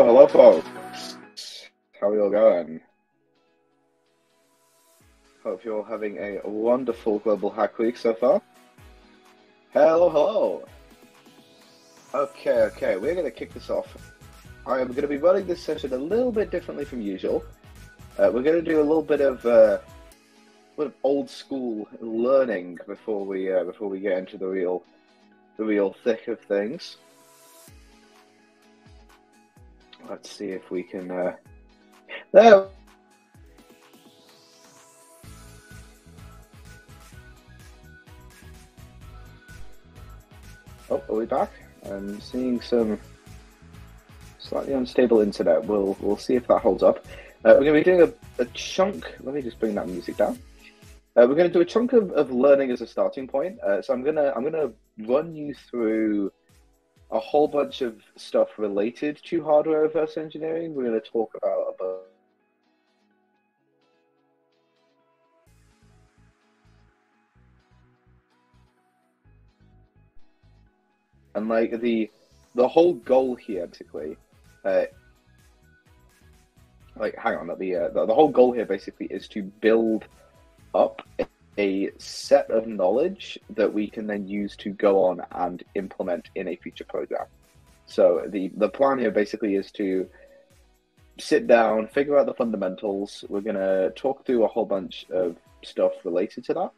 Hello, hello, folks. How are you all going? Hope you're all having a wonderful global hack week so far. Hello, hello. Okay, okay, we're going to kick this off. I am going to be running this session a little bit differently from usual. Uh, we're going to do a little bit of uh, bit of old school learning before we uh, before we get into the real the real thick of things. Let's see if we can. Uh... There. Oh, are we back? I'm seeing some slightly unstable internet. We'll we'll see if that holds up. Uh, we're going to be doing a, a chunk. Let me just bring that music down. Uh, we're going to do a chunk of, of learning as a starting point. Uh, so I'm gonna I'm gonna run you through a whole bunch of stuff related to hardware reverse engineering. We're going to talk about about and like the the whole goal here basically uh, like hang on the, uh, the the whole goal here basically is to build up a set of knowledge that we can then use to go on and implement in a future program. So the the plan here basically is to sit down, figure out the fundamentals. We're gonna talk through a whole bunch of stuff related to that.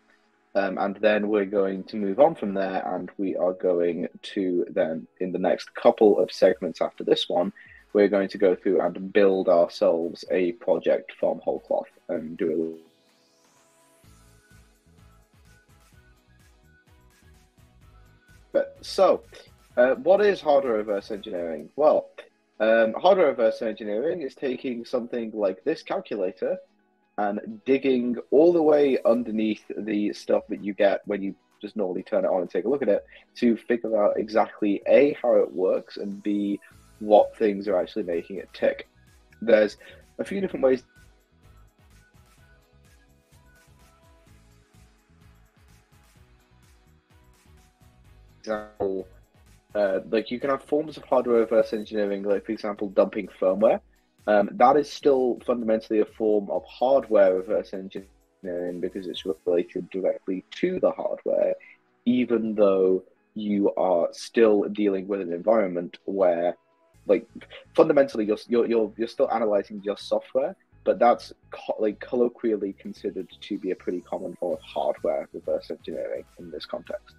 Um, and then we're going to move on from there, and we are going to then, in the next couple of segments after this one, we're going to go through and build ourselves a project from whole cloth and do a But so, uh, what is hardware reverse engineering? Well, um, hardware reverse engineering is taking something like this calculator and digging all the way underneath the stuff that you get when you just normally turn it on and take a look at it to figure out exactly A, how it works, and B, what things are actually making it tick. There's a few different ways example, uh, like you can have forms of hardware reverse engineering, like for example, dumping firmware. Um, that is still fundamentally a form of hardware reverse engineering because it's related directly to the hardware, even though you are still dealing with an environment where, like, fundamentally you're you're you're, you're still analyzing just software, but that's co- like colloquially considered to be a pretty common form of hardware reverse engineering in this context.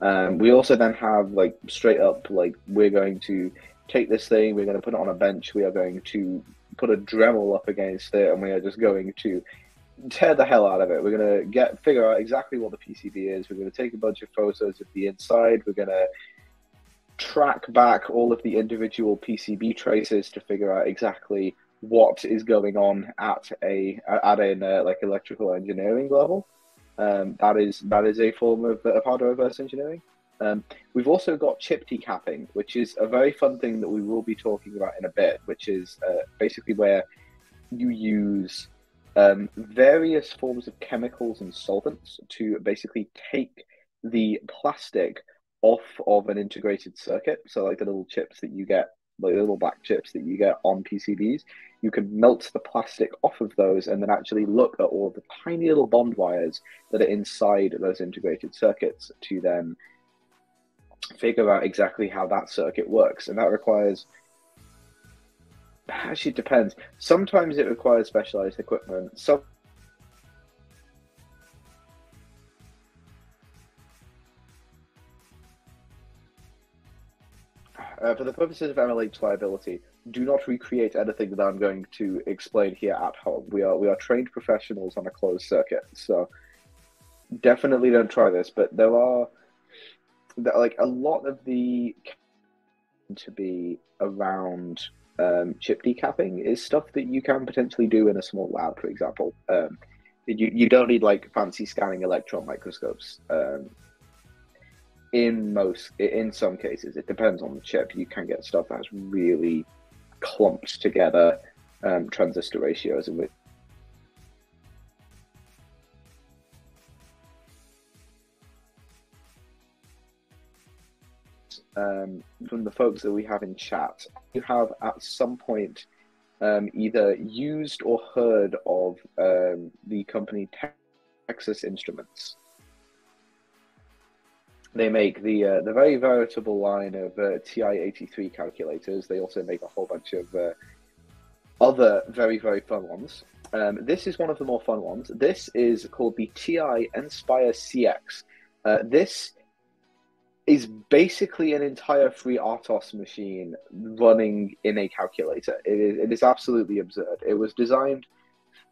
Um, we also then have like straight up like we're going to take this thing, we're going to put it on a bench, we are going to put a Dremel up against it, and we are just going to tear the hell out of it. We're going to get figure out exactly what the PCB is. We're going to take a bunch of photos of the inside. We're going to track back all of the individual PCB traces to figure out exactly what is going on at a at an uh, like electrical engineering level. Um, that is that is a form of, of hardware reverse engineering. Um, we've also got chip decapping, which is a very fun thing that we will be talking about in a bit, which is uh, basically where you use um, various forms of chemicals and solvents to basically take the plastic off of an integrated circuit. So, like the little chips that you get, like the little black chips that you get on PCBs, you can melt the plastic off of those and then actually look at all the tiny little bond wires that are inside those integrated circuits to then figure out exactly how that circuit works. And that requires actually depends. Sometimes it requires specialized equipment. Uh, for the purposes of MLH liability, do not recreate anything that I'm going to explain here at home. We are we are trained professionals on a closed circuit, so definitely don't try this. But there are like a lot of the to be around um, chip decapping is stuff that you can potentially do in a small lab, for example. Um, you, you don't need like fancy scanning electron microscopes. Um, in most, in some cases, it depends on the chip. You can get stuff that's really clumped together um, transistor ratios, and um, from the folks that we have in chat, you have at some point um, either used or heard of um, the company Texas Instruments. They make the uh, the very veritable line of uh, TI-83 calculators. They also make a whole bunch of uh, other very very fun ones. Um, this is one of the more fun ones. This is called the TI Nspire CX. Uh, this is basically an entire free FreeRTOS machine running in a calculator. It is, it is absolutely absurd. It was designed,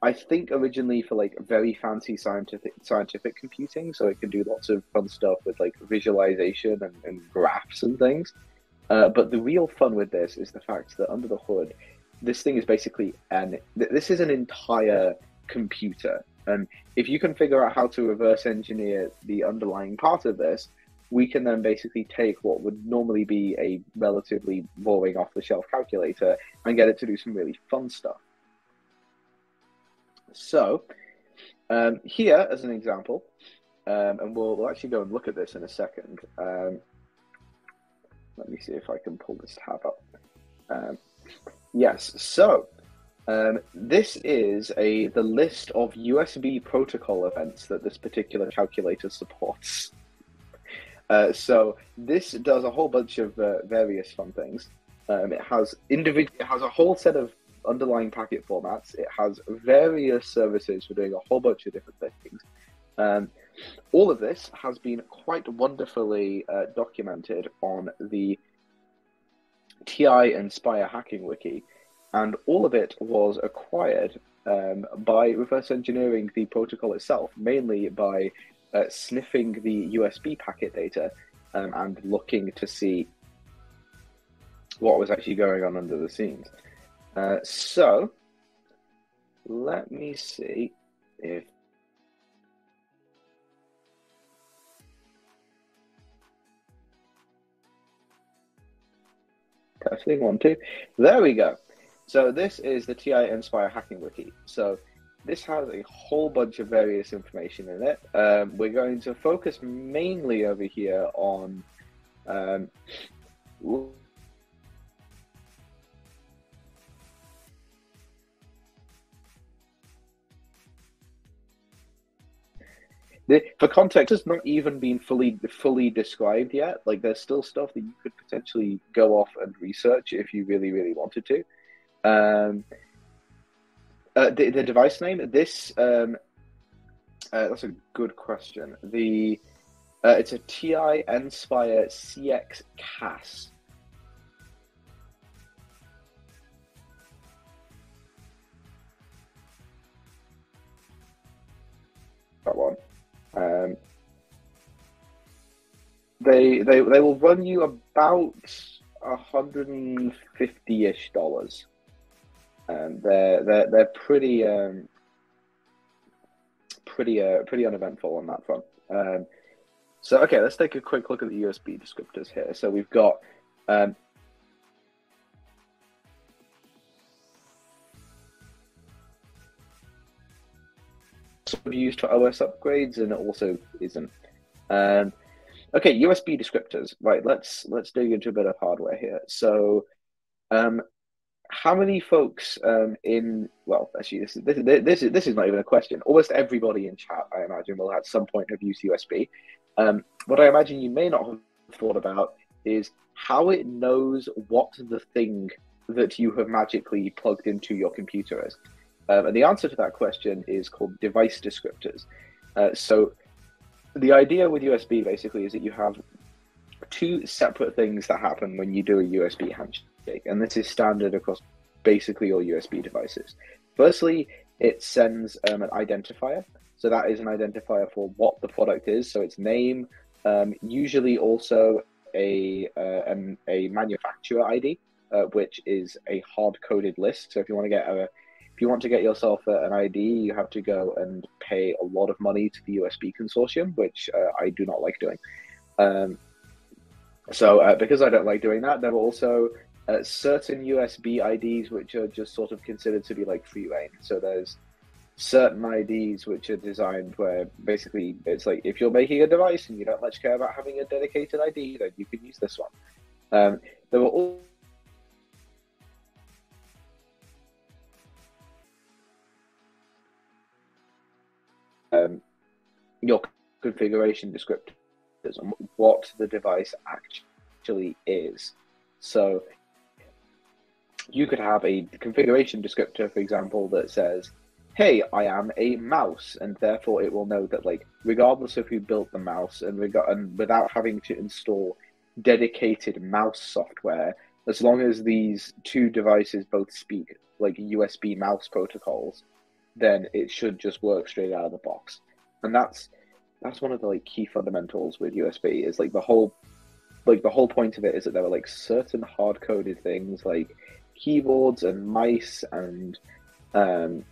I think, originally for like very fancy scientific scientific computing, so it can do lots of fun stuff with like visualization and, and graphs and things. Uh, but the real fun with this is the fact that under the hood, this thing is basically an this is an entire computer, and if you can figure out how to reverse engineer the underlying part of this we can then basically take what would normally be a relatively boring off the shelf calculator and get it to do some really fun stuff. So, um, here as an example, um, and we'll, we'll, actually go and look at this in a second. Um, let me see if I can pull this tab up. Um, yes, so um, this is a the list of USB protocol events that this particular calculator supports. Uh, so this does a whole bunch of uh, various fun things. Um, it has individual, it has a whole set of underlying packet formats. It has various services for doing a whole bunch of different things. Um, all of this has been quite wonderfully uh, documented on the TI Nspire hacking wiki, and all of it was acquired um, by reverse engineering the protocol itself, mainly by uh, sniffing the USB packet data um, and looking to see what was actually going on under the scenes. Uh, so, let me see if testing one two. There we go. So this is the TI Nspire hacking wiki. So this has a whole bunch of various information in it. Um, we're going to focus mainly over here on um, The, for context, it's not even been fully fully described yet. Like, there's still stuff that you could potentially go off and research if you really, really wanted to. Um, uh, the, the device name. This um, uh, that's a good question. The uh, it's a TI Nspire CX CAS. That one. Um, they they they will run you about hundred and fifty ish dollars. Um, they're they're they're pretty um, pretty uh, pretty uneventful on that front. Um, so okay, let's take a quick look at the USB descriptors here. So we've got um, used for OS upgrades, and it also isn't. Um, okay, USB descriptors. Right, let's let's dig into a bit of hardware here. So, um, how many folks um, in well actually this is, this, this is this is not even a question almost everybody in chat i imagine will at some point have used usb um, what i imagine you may not have thought about is how it knows what the thing that you have magically plugged into your computer is um, and the answer to that question is called device descriptors uh, so the idea with usb basically is that you have two separate things that happen when you do a usb handshake and this is standard across basically all USB devices. Firstly, it sends um, an identifier. So that is an identifier for what the product is. So its name, um, usually also a uh, um, a manufacturer ID, uh, which is a hard coded list. So if you want to get a you want to get yourself an ID, you have to go and pay a lot of money to the USB consortium, which uh, I do not like doing. Um, so uh, because I don't like doing that, there are also uh, certain USB IDs which are just sort of considered to be like free rein. So there's certain IDs which are designed where basically it's like if you're making a device and you don't much care about having a dedicated ID, then you can use this one. Um, there were all um, your configuration descriptors and what the device actually is. So you could have a configuration descriptor, for example, that says, "Hey, I am a mouse," and therefore it will know that, like, regardless of who built the mouse, and, reg- and without having to install dedicated mouse software, as long as these two devices both speak like USB mouse protocols, then it should just work straight out of the box. And that's that's one of the like key fundamentals with USB is like the whole like the whole point of it is that there are like certain hard coded things like keyboards and mice and um,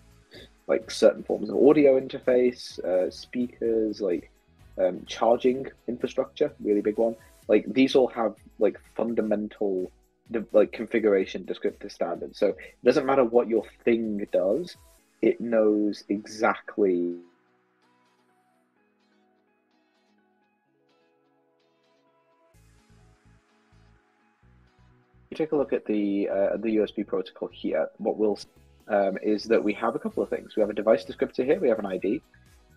like certain forms of audio interface, uh, speakers, like um, charging infrastructure, really big one. Like these all have like fundamental like configuration descriptor standards. So it doesn't matter what your thing does, it knows exactly you take a look at the uh, the USB protocol here, what we'll um, is that we have a couple of things. We have a device descriptor here. We have an ID,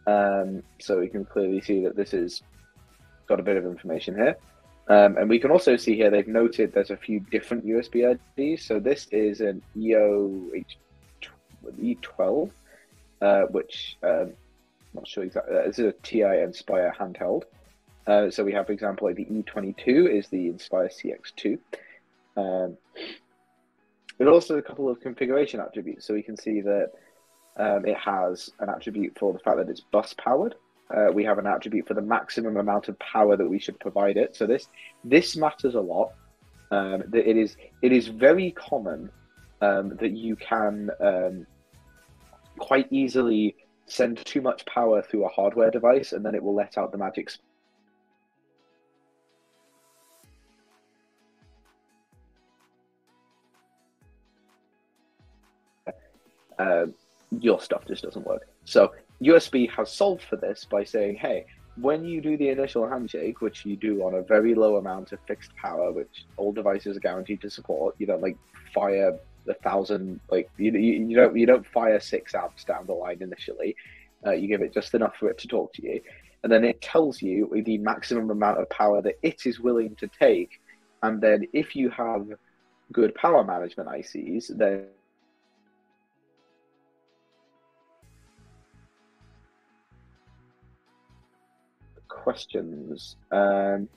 um, so we can clearly see that this is got a bit of information here. Um, and we can also see here they've noted there's a few different USB IDs. So this is an EO E12, uh, which um, I'm not sure exactly. This is a TI Nspire handheld. Uh, so we have, for example, like the E22 is the Nspire CX2. Um, but also a couple of configuration attributes. So we can see that um, it has an attribute for the fact that it's bus powered. Uh, we have an attribute for the maximum amount of power that we should provide it. So this this matters a lot. Um, that it is it is very common um, that you can um, quite easily send too much power through a hardware device, and then it will let out the magic uh, your stuff just doesn't work. So USB has solved for this by saying, hey, when you do the initial handshake, which you do on a very low amount of fixed power, which all devices are guaranteed to support, you don't like fire a thousand, like you, you, you don't you don't fire six amps down the line initially. Uh, you give it just enough for it to talk to you, and then it tells you the maximum amount of power that it is willing to take. And then if you have good power management ICs, then questions. Um,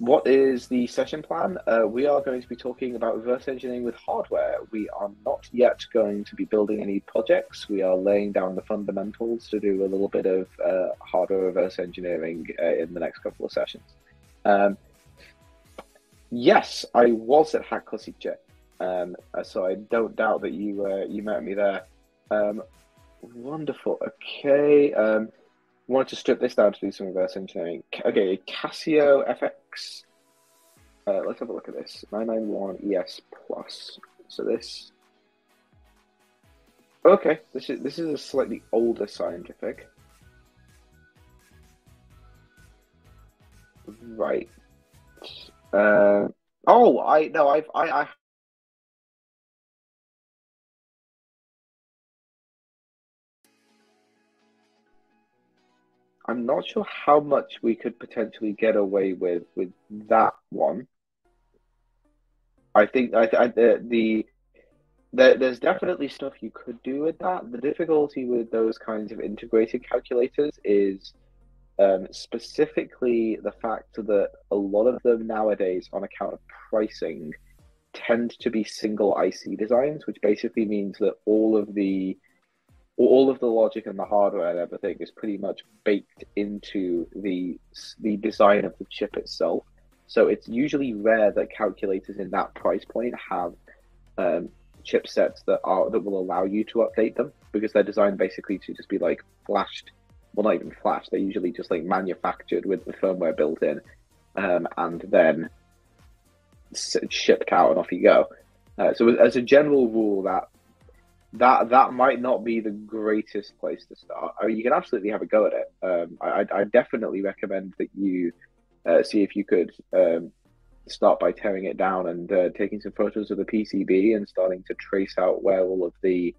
what is the session plan? Uh, we are going to be talking about reverse engineering with hardware. We are not yet going to be building any projects. We are laying down the fundamentals to do a little bit of uh, hardware reverse engineering uh, in the next couple of sessions. Um, yes, I was at Hack um, so I don't doubt that you uh, you met me there. Um, wonderful. Okay. Um, wanted to strip this down to do some reverse engineering. Okay, Casio FX. Uh, let's have a look at this. 991 ES Plus. So this. Okay, this is this is a slightly older scientific. Right. Uh, oh, I no, I've I, I I'm not sure how much we could potentially get away with with that one. I think I, I the, the there, there's definitely stuff you could do with that. The difficulty with those kinds of integrated calculators is um, specifically the fact that a lot of them nowadays, on account of pricing, tend to be single IC designs, which basically means that all of the all of the logic and the hardware and everything is pretty much baked into the the design of the chip itself. So it's usually rare that calculators in that price point have um, chipsets that are that will allow you to update them because they're designed basically to just be like flashed. Well, not even flashed. They're usually just like manufactured with the firmware built in, um, and then shipped out and off you go. Uh, so as a general rule, that that that might not be the greatest place to start. I mean, you can absolutely have a go at it. Um, I, I definitely recommend that you uh, see if you could um, start by tearing it down and uh, taking some photos of the PCB and starting to trace out where all of the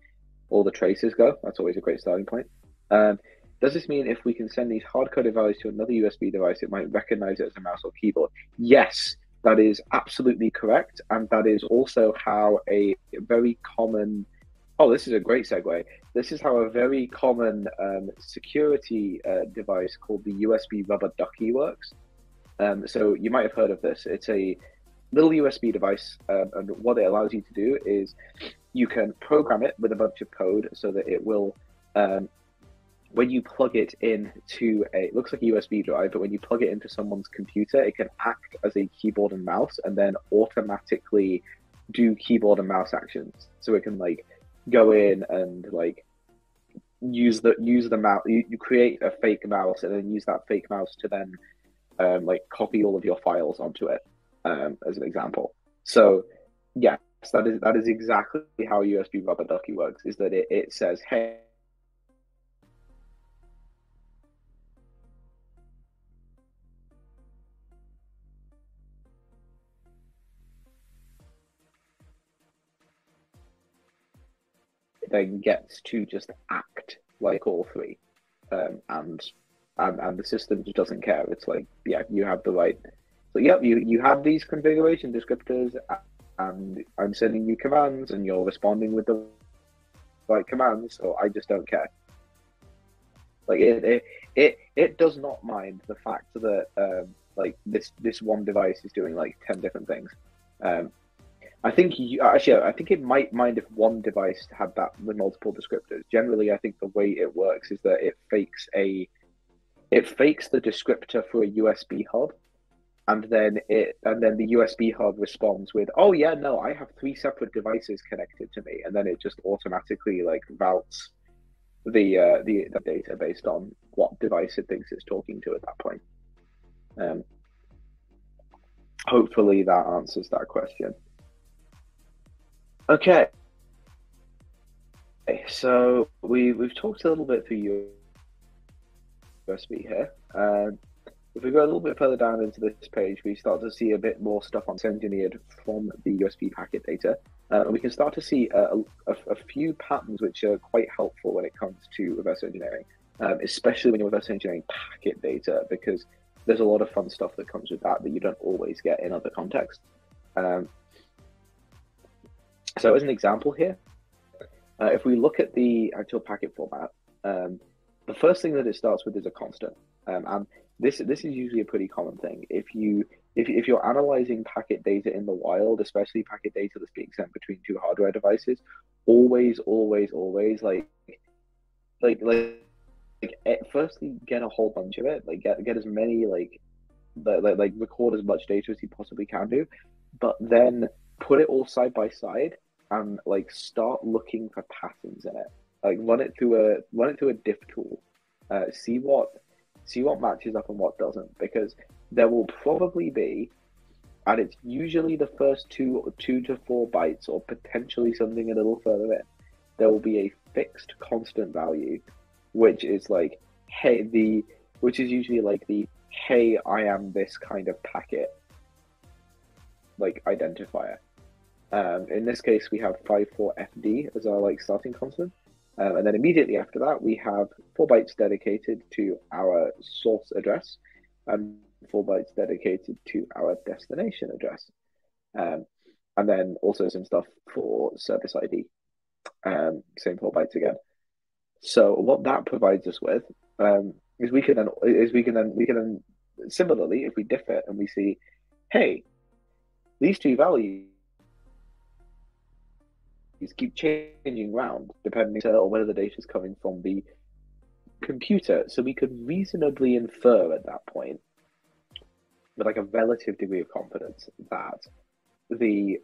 all the traces go. That's always a great starting point. Um, does this mean if we can send these hard-coded values to another USB device, it might recognize it as a mouse or keyboard? Yes, that is absolutely correct, and that is also how a very common Oh, this is a great segue. This is how a very common um, security uh, device called the USB rubber ducky works. Um, so you might have heard of this. It's a little USB device, um, and what it allows you to do is you can program it with a bunch of code so that it will, um, when you plug it in to a, it looks like a USB drive, but when you plug it into someone's computer, it can act as a keyboard and mouse and then automatically do keyboard and mouse actions. So it can like go in and like use the use the mouse. You, you create a fake mouse and then use that fake mouse to then um, like copy all of your files onto it, um, as an example. So yes, that is that is exactly how USB Rubber Ducky works. Is that it, it says, hey. Then gets to just act like all three, um, and, and and the system just doesn't care. It's like, yeah, you have the right. So yep, you you have these configuration descriptors, and I'm sending you commands, and you're responding with the right commands. So I just don't care. Like it, it, it, it does not mind the fact that um, like this this one device is doing like ten different things. Um, I think you, actually, I think it might mind if one device had that with multiple descriptors. Generally, I think the way it works is that it fakes a, it fakes the descriptor for a USB hub, and then it and then the USB hub responds with, "Oh yeah, no, I have three separate devices connected to me," and then it just automatically like routes the uh, the, the data based on what device it thinks it's talking to at that point. Um, hopefully, that answers that question. Okay. So we we've talked a little bit through USB here. Uh, if we go a little bit further down into this page, we start to see a bit more stuff on engineered from the USB packet data. Uh, and we can start to see a, a, a, few patterns which are quite helpful when it comes to reverse engineering, um, especially when you're reverse engineering packet data, because there's a lot of fun stuff that comes with that that you don't always get in other contexts. Um, so as an example here, uh, if we look at the actual packet format, um, the first thing that it starts with is a constant. Um, and this this is usually a pretty common thing. If you if, if you're analyzing packet data in the wild, especially packet data that's being sent between two hardware devices, always, always, always like like like like eh, firstly get a whole bunch of it. Like get get as many like like like record as much data as you possibly can do, but then put it all side by side and like start looking for patterns in it. Like run it through a run it through a diff tool. Uh, see what see what matches up and what doesn't, because there will probably be, and it's usually the first two two to four bytes, or potentially something a little further in. There will be a fixed constant value, which is like hey the which is usually like the hey I am this kind of packet like identifier. Um, in this case, we have 54FD as our like starting constant. Um, and then immediately after that, we have four bytes dedicated to our source address and four bytes dedicated to our destination address. Um, and then also some stuff for service ID, um, same four bytes again. So what that provides us with um, is we can then is we can then we can then similarly if we diff it and we see, hey, these two values keep changing around depending on whether the data is coming from the computer. So we could reasonably infer at that point, with like a relative degree of confidence, that the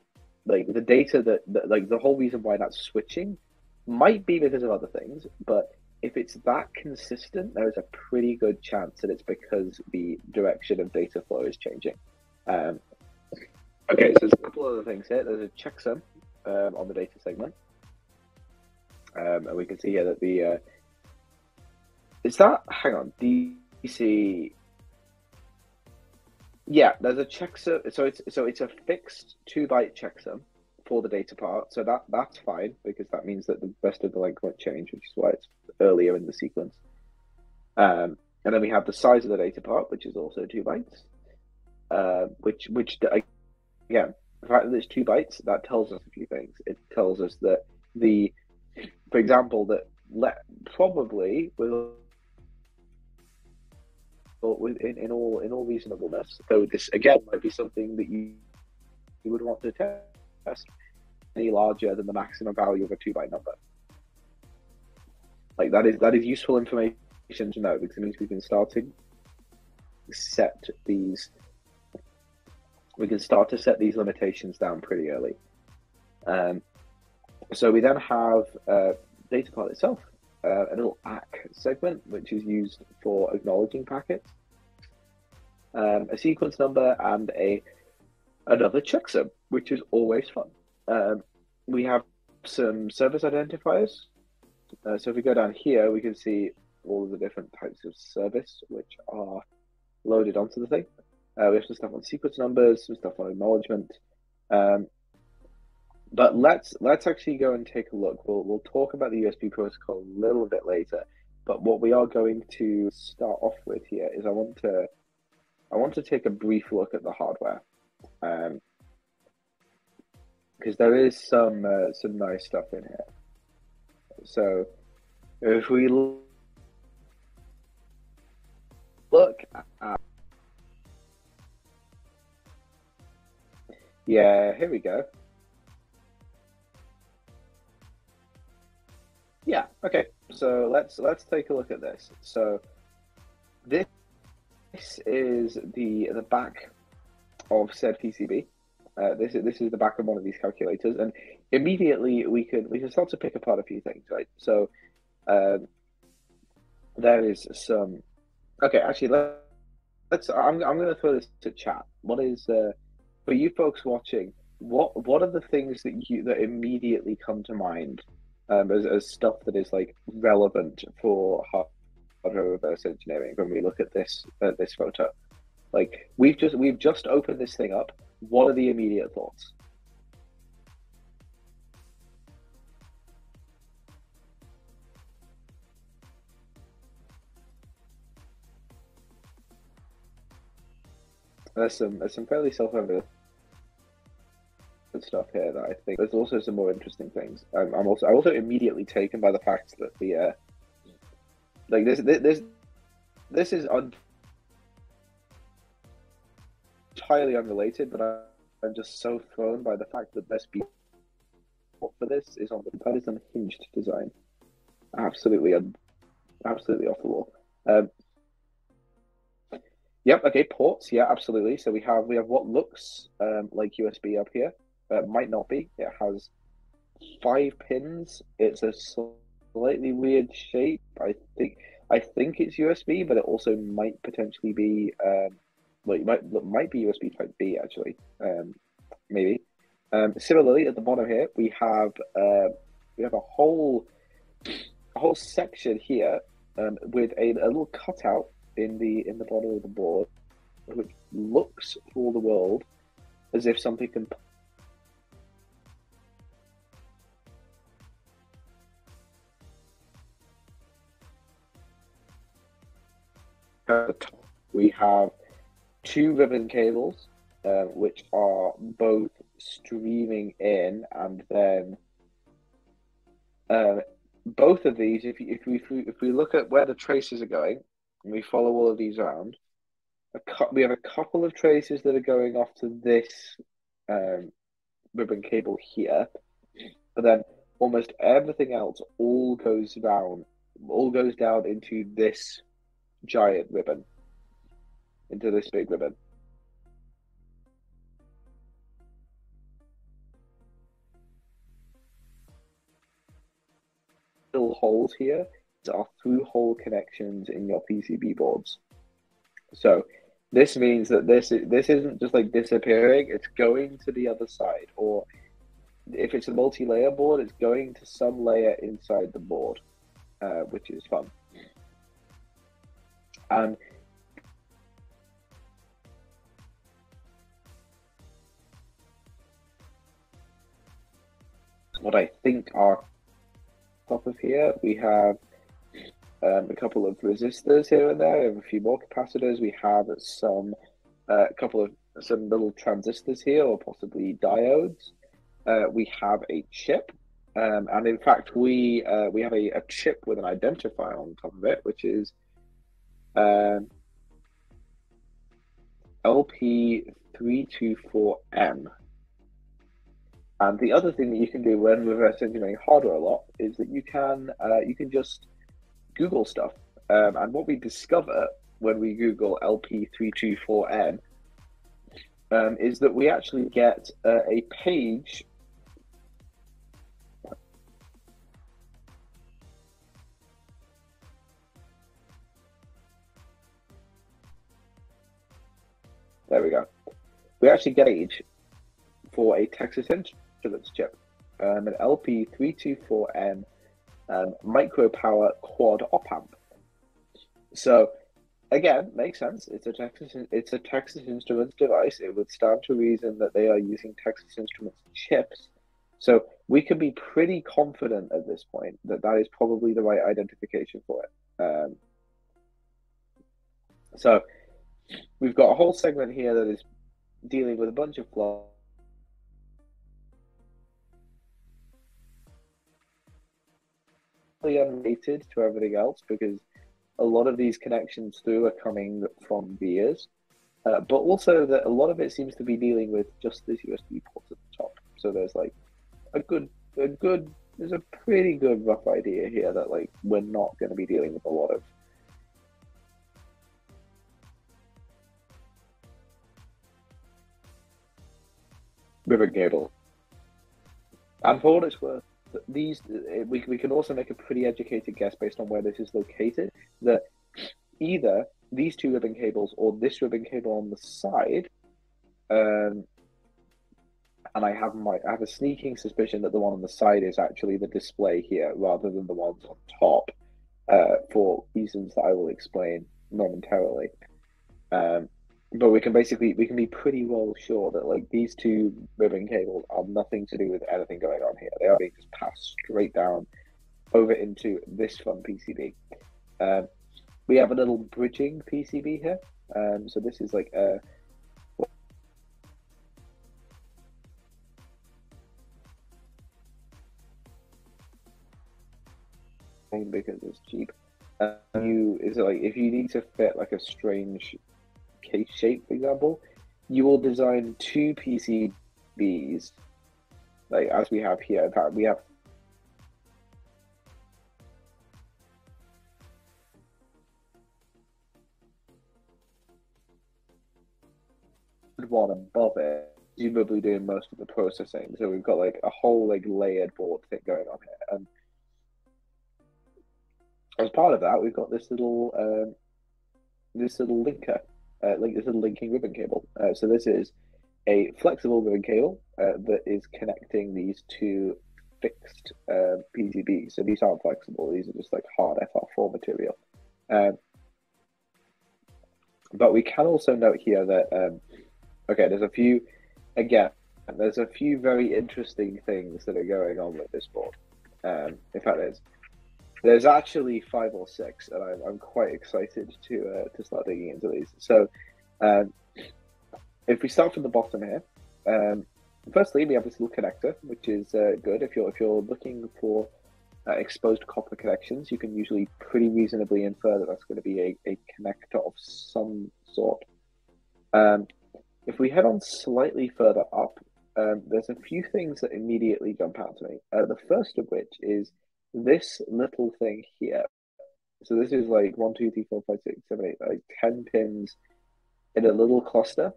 like the data that, that like the whole reason why that's switching might be because of other things, but if it's that consistent, there is a pretty good chance that it's because the direction of data flow is changing. Um, okay, so there's a couple other things here. There's a checksum, um, on the data segment. Um, and we can see here that the uh, is that hang on DC Yeah, there's a checksum. So it's so it's a fixed two byte checksum for the data part. So that that's fine because that means that the rest of the length won't change, which is why it's earlier in the sequence. Um, and then we have the size of the data part, which is also two bytes. Uh, which which again, the fact that it's two bytes that tells us a few things. It tells us that the, for example, that let probably with in, in all in all reasonableness, though this again might be something that you you would want to test any larger than the maximum value of a two byte number. Like that is that is useful information to know because it means we can start to set these we can start to set these limitations down pretty early. Um, so we then have uh, data part itself, uh, a little ACK segment, which is used for acknowledging packets, um, a sequence number, and a another checksum, which is always fun. Um, we have some service identifiers. Uh, so if we go down here, we can see all of the different types of service which are loaded onto the thing. Uh, we have some stuff on sequence numbers, some stuff on acknowledgement. Um, but let's let's actually go and take a look. We'll we'll talk about the USB protocol a little bit later. But what we are going to start off with here is I want to I want to take a brief look at the hardware, because um, there is some uh, some nice stuff in here. So if we look at yeah, here we go. Yeah. Okay. So let's let's take a look at this. So this this is the the back of said PCB. Uh, this is this is the back of one of these calculators, and immediately we can we can start to pick apart a few things, right? So um, there is some. Okay, actually, let, let's. I'm I'm going to throw this to chat. What is uh, for you folks watching? What what are the things that you that immediately come to mind um, as, as stuff that is like relevant for hardware reverse engineering when we look at this at this photo. Like we've just we've just opened this thing up. What are the immediate thoughts? There's some there's some fairly self-evident stuff here that I think there's also some more interesting things. I'm, I'm also I'm also immediately taken by the fact that the uh, like this this this is un- entirely unrelated, but I, I'm just so thrown by the fact that best people for this is on the that is unhinged design. Absolutely, un- absolutely off the wall. Um, Yep. Okay. Ports. Yeah. Absolutely. So we have we have what looks um, like USB up here. Uh, might not be. It has five pins. It's a slightly weird shape. I think I think it's USB, but it also might potentially be um, well, it might it might be USB Type B actually, um, maybe. Um, similarly, at the bottom here, we have uh, we have a whole a whole section here um, with a, a little cutout in the in the bottom of the board, which looks for the world as if something can we have two ribbon cables, uh, which are both streaming in, and then uh, both of these, if, if, we, if, we, look at where the traces are going, and we follow all of these around, cu- we have a couple of traces that are going off to this um, ribbon cable here, but then almost everything else all goes down, all goes down into this giant ribbon into this big ribbon. Little holes here are through hole connections in your PCB boards. So this means that this this isn't just like disappearing; it's going to the other side, or if it's a multi-layer board, it's going to some layer inside the board, uh, which is fun. Um, what I think are top of here, we have um, a couple of resistors here and there. We have a few more capacitors. We have some, uh, a uh, couple of some little transistors here, or possibly diodes. Uh, we have a chip, um, and in fact, we uh, we have a, a, chip with an identifier on top of it, which is um, LP324M. And the other thing that you can do when reverse engineering hardware a lot is that you can uh, you can just Google stuff. Um, and what we discover when we Google LP324M um, is that we actually get uh, a page There we go. We actually gauge for a Texas Instruments chip, um, an LP324M um, micro power quad op amp. So again, makes sense. It's a Texas it's a Texas Instruments device. It would stand to reason that they are using Texas Instruments chips. So we can be pretty confident at this point that that is probably the right identification for it. Um, so we've got a whole segment here that is dealing with a bunch of flaws unrelated to everything else because a lot of these connections through are coming from vias, uh, but also that a lot of it seems to be dealing with just this USB port at the top. So there's like a good, a good, there's a pretty good rough idea here that like we're not going to be dealing with a lot of ribbon cable. And for what it's worth, these we, we can also make a pretty educated guess based on where this is located that either these two ribbon cables or this ribbon cable on the side um, and I have my I have a sneaking suspicion that the one on the side is actually the display here rather than the ones on top uh, for reasons that I will explain momentarily. Um, but we can basically we can be pretty well sure that like these two ribbon cables are nothing to do with anything going on here. They are being just passed straight down over into this fun PCB. Um, we have a little bridging PCB here. Um, so this is like a because it's cheap. Um, you is like if you need to fit like a strange case shape, for example, you will design two PCBs, like as we have here. In fact, we have one above it, presumably doing most of the processing. So we've got like a whole like layered board thing going on here, and as part of that, we've got this little um, this little linker uh, link, this is a linking ribbon cable. Uh, so this is a flexible ribbon cable uh, that is connecting these two fixed uh, PCBs. So these aren't flexible; these are just like hard FR4 material. Um, but we can also note here that um, okay, there's a few again. There's a few very interesting things that are going on with this board. Um, in fact, there's there's actually five or six, and I'm, I'm quite excited to uh, to start digging into these. So, um, if we start from the bottom here, um, firstly we have this little connector, which is uh, good if you're if you're looking for uh, exposed copper connections. You can usually pretty reasonably infer that that's going to be a, a connector of some sort. Um, if we head on slightly further up, um, there's a few things that immediately jump out to me. Uh, the first of which is this little thing here. So this is like one, two, three, four, five, six, seven, eight, like ten pins in a little cluster.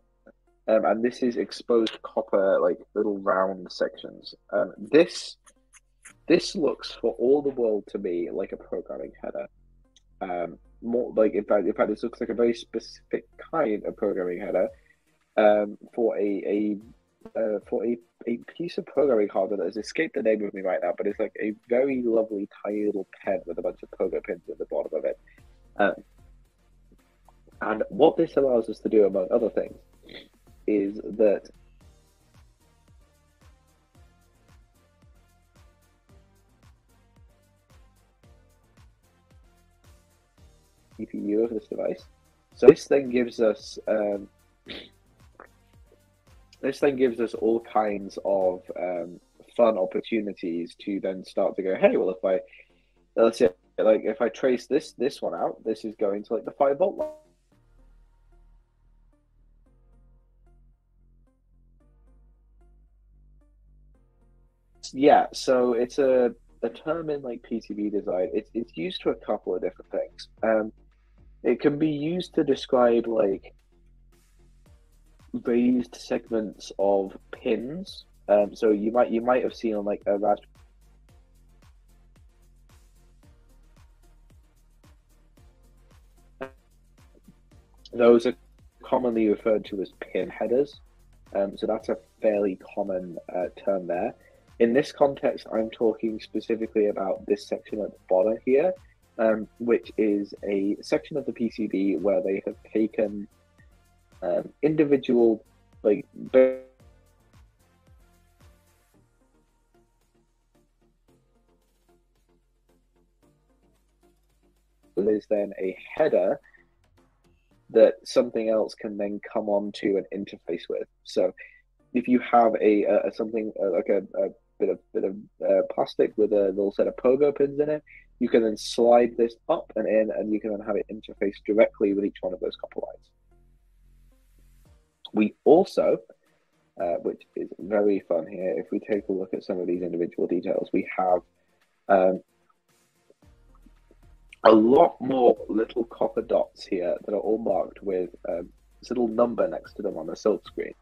Um, and this is exposed copper, like little round sections. Um, this this looks for all the world to me like a programming header. Um, more like in fact, in fact, this looks like a very specific kind of programming header um, for a a uh, for a, a piece of programming hardware that has escaped the name of me right now, but it's like a very lovely tiny little pen with a bunch of pogo pins at the bottom of it. Uh, and what this allows us to do, among other things, is that CPU of this device. So this thing gives us um, this then gives us all kinds of um, fun opportunities to then start to go, hey, well, if I let's say like if I trace this this one out, this is going to like the five volt line. Yeah, so it's a, a term in like PCB design. It's it's used for a couple of different things. Um, it can be used to describe like raised segments of pins. Um, so you might you might have seen on like a Raspberry those are commonly referred to as pin headers. Um, so that's a fairly common uh, term there. In this context, I'm talking specifically about this section at the bottom here, um, which is a section of the PCB where they have taken um, individual, like, there's then a header that something else can then come on to and interface with. So if you have a, a something uh, like a, a, bit of bit of uh, plastic with a little set of pogo pins in it, you can then slide this up and in, and you can then have it interface directly with each one of those copper lines. We also, uh, which is very fun here, if we take a look at some of these individual details, we have um, a lot more little copper dots here that are all marked with um, this little number next to them on the silk screen.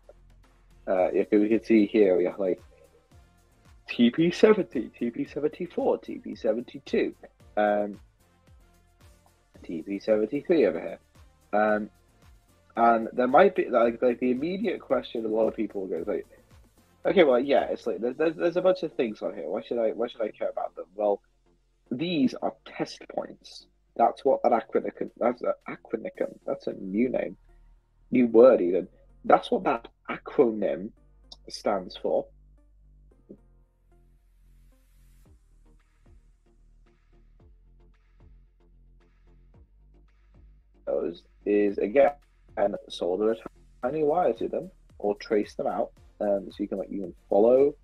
Uh, you can, can see here we have like TP70, TP74, TP72, um, TP73 over here. Um, and there might be like, like the immediate question a lot of people go like, okay, well, yeah, it's like there's, there's, a bunch of things on here. Why should I why should I care about them? Well, these are test points. That's what that acronym. That's an acronym. That's a new name, new word even. That's what that acronym stands for. Those is again and solder a tiny wire to them or trace them out, um, so you can like you can follow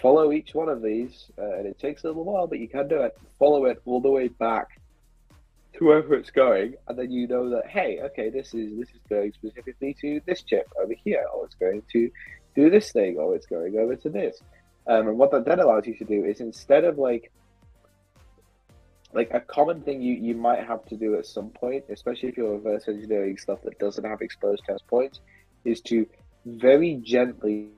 follow each one of these, uh, and it takes a little while, but you can do it. Follow it all the way back to wherever it's going, and then you know that hey, okay, this is this is going specifically to this chip over here, or it's going to do this thing, or it's going over to this. Um, and what that then allows you to do is instead of like like a common thing you, you might have to do at some point, especially if you're reverse engineering stuff that doesn't have exposed test points, is to very gently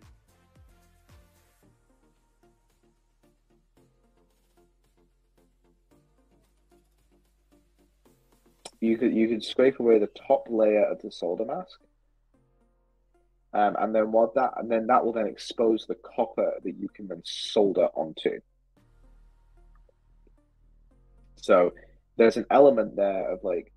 you could you could scrape away the top layer of the solder mask, um, and then what that and then that will then expose the copper that you can then solder onto. So there's an element there of like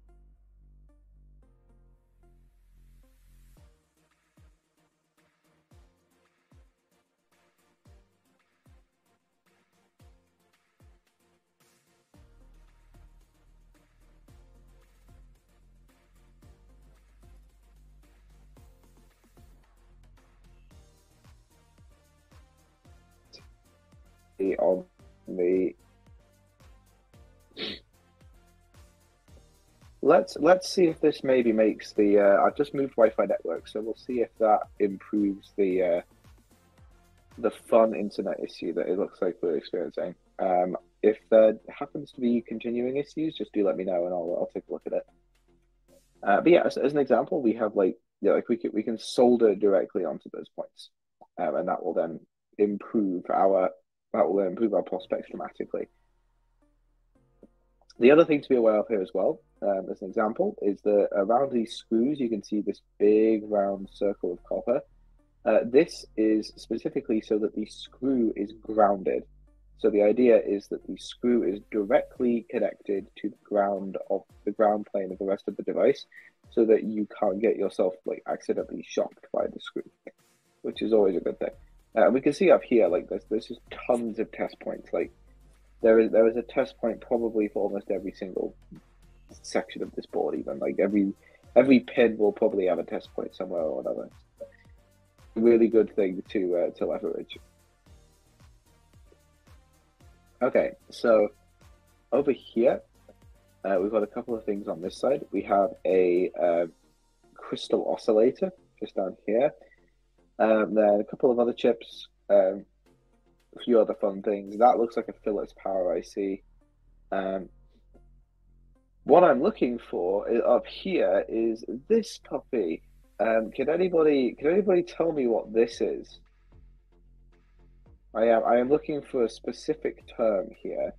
on the let's let's see if this maybe makes the uh, I've just moved Wi-Fi network, so we'll see if that improves the uh, the fun internet issue that it looks like we're experiencing. Um, if there happens to be continuing issues, just do let me know and I'll I'll take a look at it. Uh, but yeah, as, as, an example, we have like yeah, like we can we can solder directly onto those points, um, and that will then improve our that will improve our prospects dramatically. The other thing to be aware of here as well, um, as an example, is that around these screws you can see this big round circle of copper. Uh, this is specifically so that the screw is grounded. So the idea is that the screw is directly connected to the ground of the ground plane of the rest of the device, so that you can't get yourself like accidentally shocked by the screw, which is always a good thing. Uh, we can see up here, like there's there's just tons of test points. Like there is there is a test point probably for almost every single section of this board. Even like every every pin will probably have a test point somewhere or another. Really good thing to uh, to leverage. Okay, so over here uh, we've got a couple of things on this side. We have a uh, crystal oscillator just down here. Um, then a couple of other chips, um, a few other fun things. That looks like a Philips Power IC. Um, what I'm looking for up here is this puppy. Um, can anybody can anybody tell me what this is? I am I am looking for a specific term here.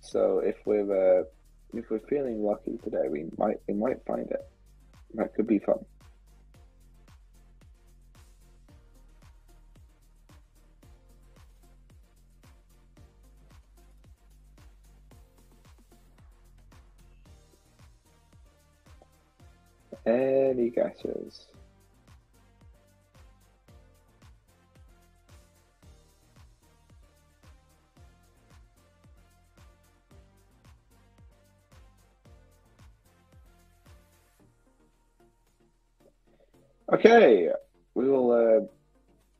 So if we're uh, if we're feeling lucky today, we might we might find it. That could be fun. Any guesses? Okay, we will. Uh,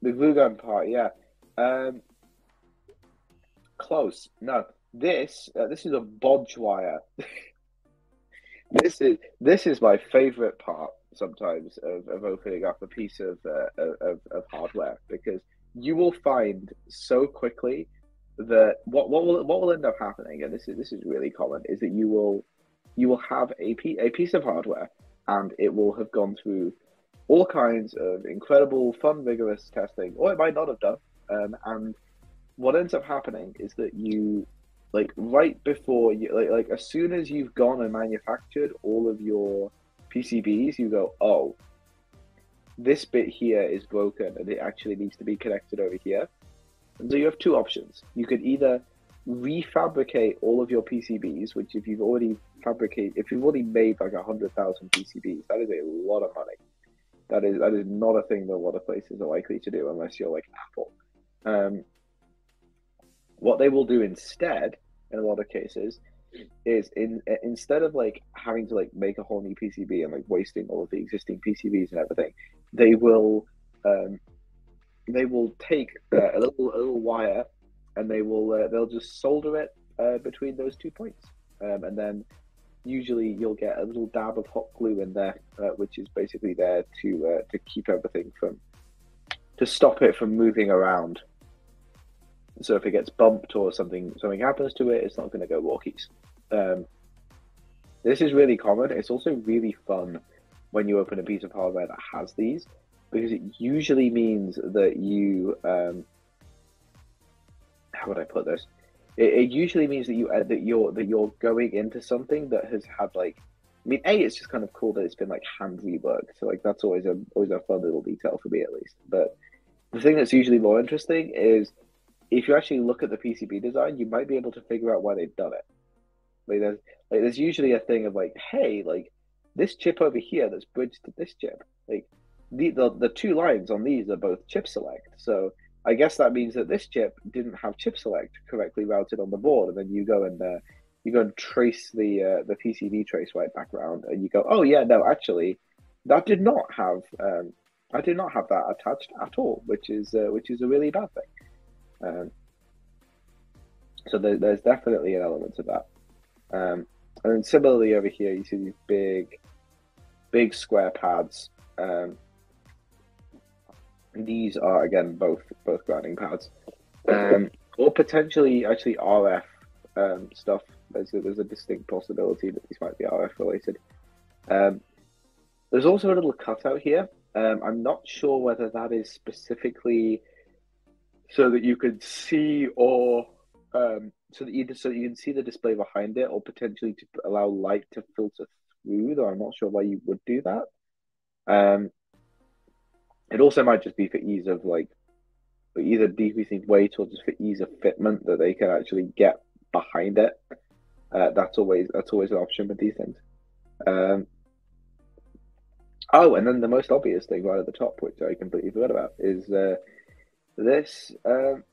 the glue gun part, yeah. Um, close. No, this uh, this is a bodge wire. this is this is my favorite part sometimes of, of opening up a piece of, uh, of of hardware because you will find so quickly that what what will what will end up happening, and this is this is really common, is that you will you will have a, a piece of hardware and it will have gone through all kinds of incredible, fun, vigorous testing, or it might not have done. Um, and what ends up happening is that you, like, right before you, like, like, as soon as you've gone and manufactured all of your PCBs, you go, oh, this bit here is broken and it actually needs to be connected over here. And so you have two options. You could either refabricate all of your PCBs, which if you've already fabricated, if you've already made like a hundred thousand PCBs, that is a lot of money. That is that is not a thing that a lot of places are likely to do unless you're like Apple. Um, what they will do instead, in a lot of cases, is in instead of like having to like make a whole new PCB and like wasting all of the existing PCBs and everything, they will um, they will take uh, a little a little wire and they will uh, they'll just solder it uh, between those two points, um, and then usually you'll get a little dab of hot glue in there, uh, which is basically there to uh, to keep everything from to stop it from moving around. So if it gets bumped or something something happens to it, it's not going to go walkies. Um, this is really common. It's also really fun when you open a piece of hardware that has these, because it usually means that you um, how would I put this? it, it usually means that you uh, that you're that you're going into something that has had like I mean, a it's just kind of cool that it's been like hand reworked. So like that's always a always a fun little detail for me at least. But the thing that's usually more interesting is if you actually look at the PCB design, you might be able to figure out why they've done it. Like there's like there's usually a thing of like, hey, like this chip over here that's bridged to this chip. Like the the, the two lines on these are both chip select. So I guess that means that this chip didn't have chip select correctly routed on the board, and then you go and uh, you go and trace the uh, the PCB trace right back around, and you go, oh yeah, no, actually, that did not have um, I did not have that attached at all, which is uh, which is a really bad thing. Um, so there, there's definitely an element to that. Um, and then similarly over here, you see these big, big square pads. Um, these are again both both grounding pads, um, or potentially actually RF um, stuff. There's a, there's a distinct possibility that these might be RF related. Um, there's also a little cutout here. Um, I'm not sure whether that is specifically so that you can see or um, so that you so that you can see the display behind it, or potentially to allow light to filter through. Though I'm not sure why you would do that. Um, it also might just be for ease of like either decreasing weight or just for ease of fitment that they can actually get behind it. Uh, that's always that's always an option with these things. Um, oh, and then the most obvious thing right at the top, which I completely forgot about, is uh, this um,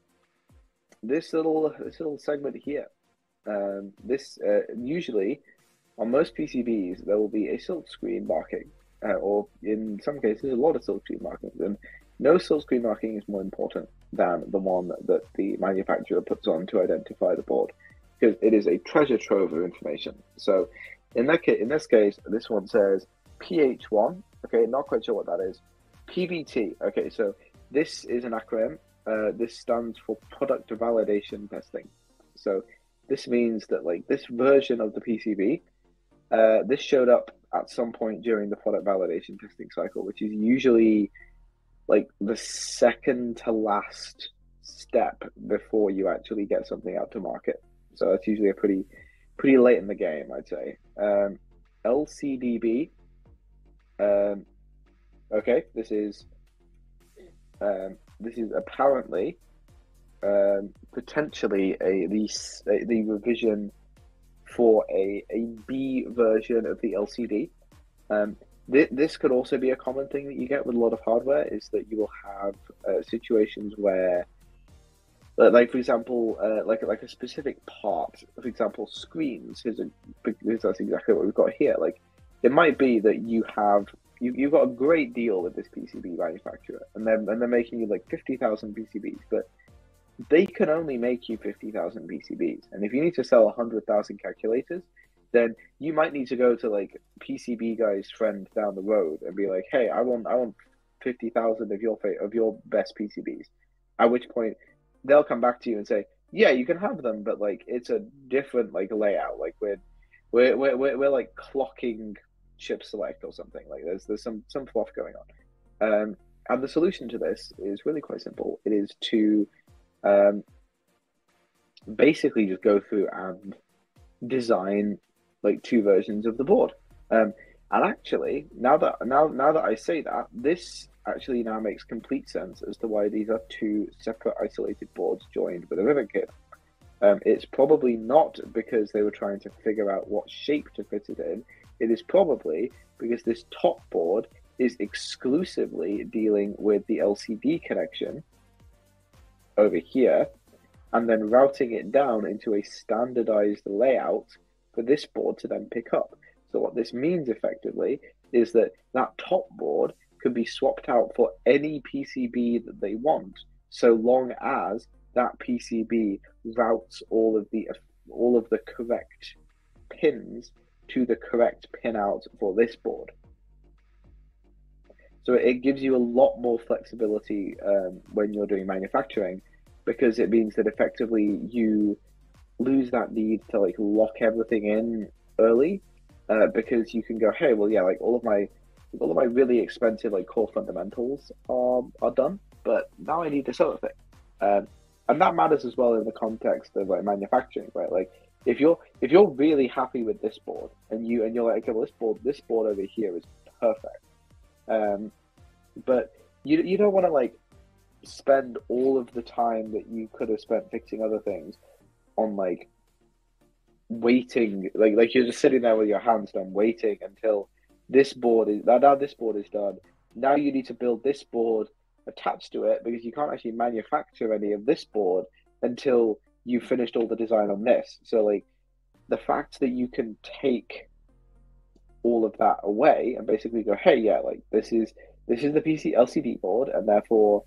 this little this little segment here. Um, this uh, usually on most PCBs there will be a silkscreen marking, uh, or in some cases a lot of silkscreen markings, and no silkscreen marking is more important than the one that the manufacturer puts on to identify the board, because it is a treasure trove of information. So, in that case, in this case, this one says PH1. Okay, not quite sure what that is. PVT. Okay, so this is an acronym. Uh, this stands for product validation testing. So this means that like this version of the PCB, uh, this showed up at some point during the product validation testing cycle, which is usually like the second to last step before you actually get something out to market. So it's usually a pretty pretty late in the game, I'd say. Um, LCDB. Um, okay, this is um, this is apparently um, potentially a the a, the revision for a a B version of the LCD. Um, th- this could also be a common thing that you get with a lot of hardware is that you will have uh, situations where, like for example, uh, like like a specific part, for example, screens. Here's a because that's exactly what we've got here. Like it might be that you have you, you've got a great deal with this PCB manufacturer, and they're and they're making you like fifty thousand PCBs, but they can only make you 50,000 PCBs. And if you need to sell 100,000 calculators, then you might need to go to like PCB guy's friend down the road and be like, "Hey, I want I want 50,000 of your of your best PCBs." At which point they'll come back to you and say, "Yeah, you can have them, but like it's a different like layout. Like we're we're we're, we're, we're like clocking chip select or something. Like there's there's some some fluff going on." Um, and the solution to this is really quite simple. It is to um, basically just go through and design like two versions of the board. Um, and actually, now that now now that I say that, this actually now makes complete sense as to why these are two separate isolated boards joined with a rivet kit. Um, it's probably not because they were trying to figure out what shape to fit it in. It is probably because this top board is exclusively dealing with the LCD connection over here and then routing it down into a standardized layout for this board to then pick up. So what this means effectively is that that top board can be swapped out for any PCB that they want, so long as that PCB routes all of the all of the correct pins to the correct pinout for this board. So it gives you a lot more flexibility um, when you're doing manufacturing because it means that effectively you lose that need to like lock everything in early uh, because you can go, hey, well, yeah, like all of my all of my really expensive like core fundamentals are are done, but now I need this other thing, um, and that matters as well in the context of like manufacturing, right? Like if you're if you're really happy with this board and you and you're like, okay, well, this board this board over here is perfect, um, but you you don't want to like spend all of the time that you could have spent fixing other things on like waiting like like you're just sitting there with your hands done waiting until this board is now, now this board is done. Now you need to build this board attached to it because you can't actually manufacture any of this board until you've finished all the design on this so like the fact that you can take all of that away and basically go hey yeah like this is this is the pc lcd board and therefore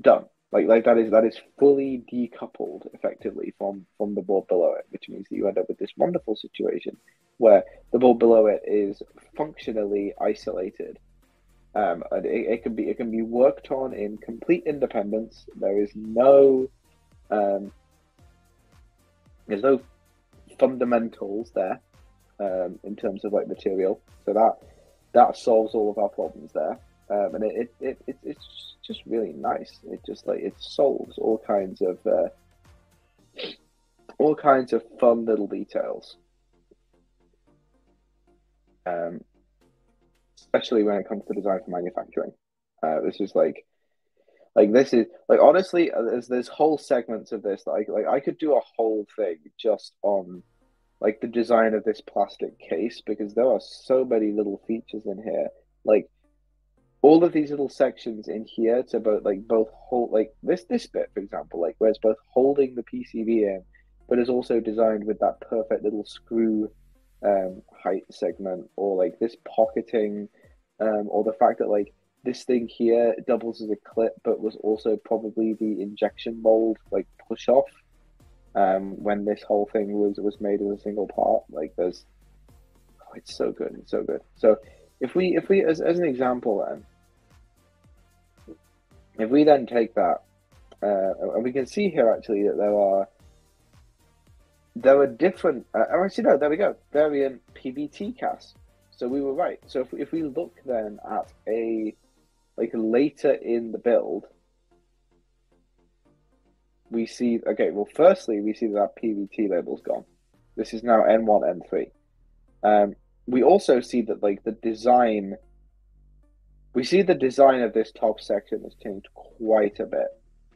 done. Like like that is that is fully decoupled effectively from from the board below it, which means that you end up with this wonderful situation where the board below it is functionally isolated. Um, and it, it can be it can be worked on in complete independence. There is no um, there's no fundamentals there um, in terms of like material. So that that solves all of our problems there um, and it, it, it, it's just really nice. It just like it solves all kinds of uh, all kinds of fun little details, um, especially when it comes to design for manufacturing. Uh, this is like like this is like honestly, uh, there's there's whole segments of this like like I could do a whole thing just on like the design of this plastic case because there are so many little features in here. Like all of these little sections in here to both like both hold like this this bit for example like where it's both holding the PCB in but is also designed with that perfect little screw um, height segment or like this pocketing um, or the fact that like this thing here doubles as a clip but was also probably the injection mold like push off um, when this whole thing was was made as a single part like there's oh, it's so good it's so good so if we if we as, as an example then if we then take that uh, and we can see here actually that there are there are different. Uh, oh, actually, no, there we go. Variant PVT cast. So we were right. So if, if we look then at a like later in the build, we see okay. Well, firstly, we see that PVT label's gone. This is now N1, N3. Um, we also see that like the design. We see the design of this top section has changed quite a bit.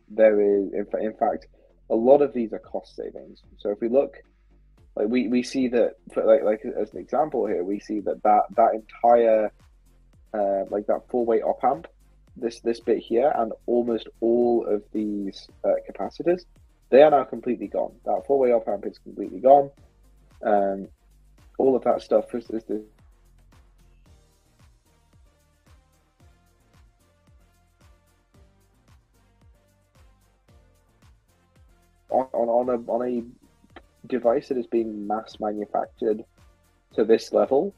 There is, in, in fact, a lot of these are cost savings. So if we look, like we, we see that, like like as an example here, we see that that that entire uh, like that four way op amp, this this bit here, and almost all of these uh, capacitors, they are now completely gone. That four way op amp is completely gone. Um, all of that stuff is, is the on, on, a on a device that is being mass manufactured to this level,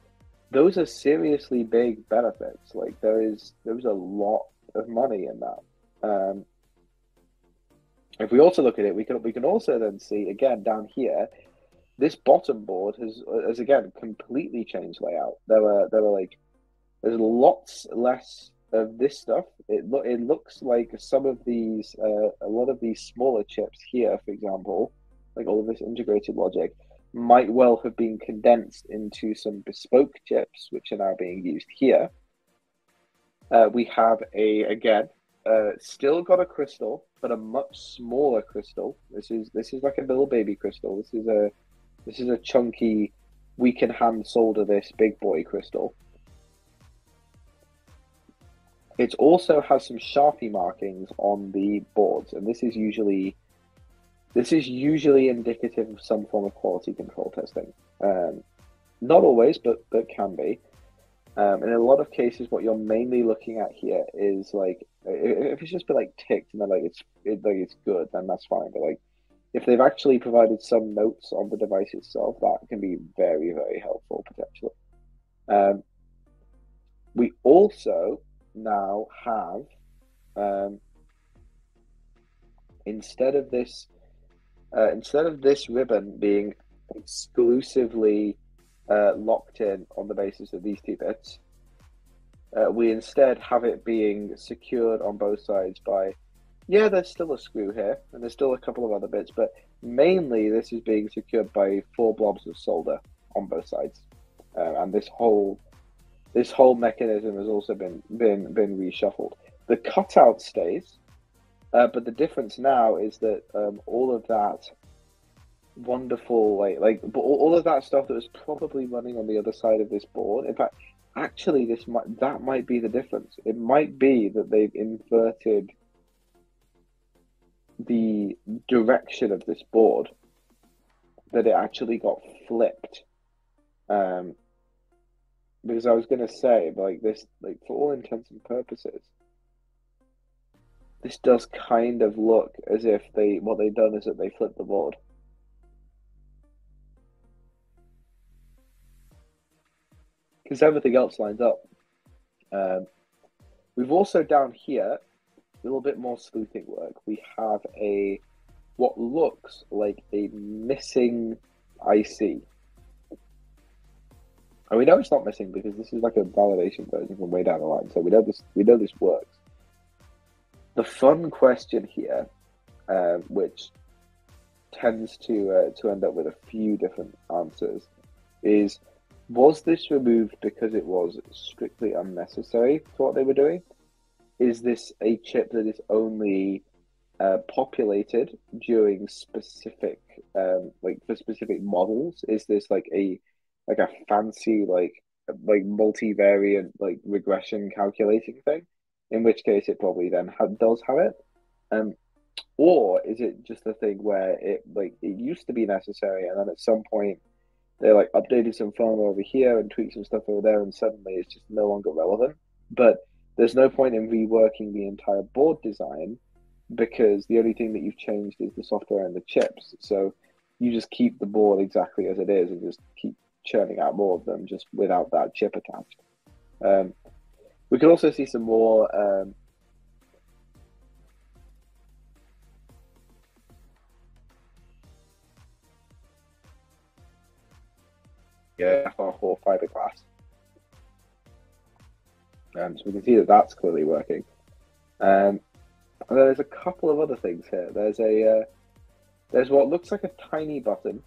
those are seriously big benefits. Like there is there's a lot of money in that. Um, if we also look at it, we can we can also then see again down here, this bottom board has has again completely changed layout. There were there were like there's lots less of this stuff, it lo- it looks like some of these, uh, a lot of these smaller chips here, for example, like all of this integrated logic, might well have been condensed into some bespoke chips, which are now being used here. Uh, we have a again, uh, still got a crystal, but a much smaller crystal. This is this is like a little baby crystal. This is a this is a chunky. We can hand solder this big boy crystal. It also has some Sharpie markings on the boards, and this is usually this is usually indicative of some form of quality control testing. Um, not always, but but can be. Um, in a lot of cases, what you're mainly looking at here is like if it's just been like ticked and then like it's it, like it's good, then that's fine. But like if they've actually provided some notes on the device itself, that can be very very helpful potentially. Um, we also now have um, instead of this uh, instead of this ribbon being exclusively uh, locked in on the basis of these two bits, uh, we instead have it being secured on both sides by yeah, there's still a screw here, and there's still a couple of other bits, but mainly this is being secured by four blobs of solder on both sides, uh, and this whole this whole mechanism has also been been been reshuffled. The cutout stays, uh, but the difference now is that um, all of that wonderful like like but all of that stuff that was probably running on the other side of this board. In fact, actually, this might that might be the difference. It might be that they've inverted the direction of this board. That it actually got flipped. Um, because I was going to say, like this, like for all intents and purposes, this does kind of look as if they what they've done is that they flipped the board. Because everything else lines up. Um, we've also down here a little bit more sleuthing work. We have a what looks like a missing IC and we know it's not missing because this is like a validation version from way down the line. So we know this we know this works. The fun question here, uh, which tends to uh, to end up with a few different answers, is was this removed because it was strictly unnecessary for what they were doing? Is this a chip that is only uh, populated during specific, um, like for specific models? Is this like a like a fancy like like multivariate like regression calculating thing, in which case it probably then ha- does have it. Um, or is it just a thing where it like it used to be necessary and then at some point they like updated some firmware over here and tweaked some stuff over there, and suddenly it's just no longer relevant. But there's no point in reworking the entire board design because the only thing that you've changed is the software and the chips. So you just keep the board exactly as it is and just keep churning out more of them just without that chip attached. Um, we can also see some more um, yeah, FR4 fiberglass. Um, so we can see that that's clearly working. Um, and there's a couple of other things here. There's a uh, there's what looks like a tiny button,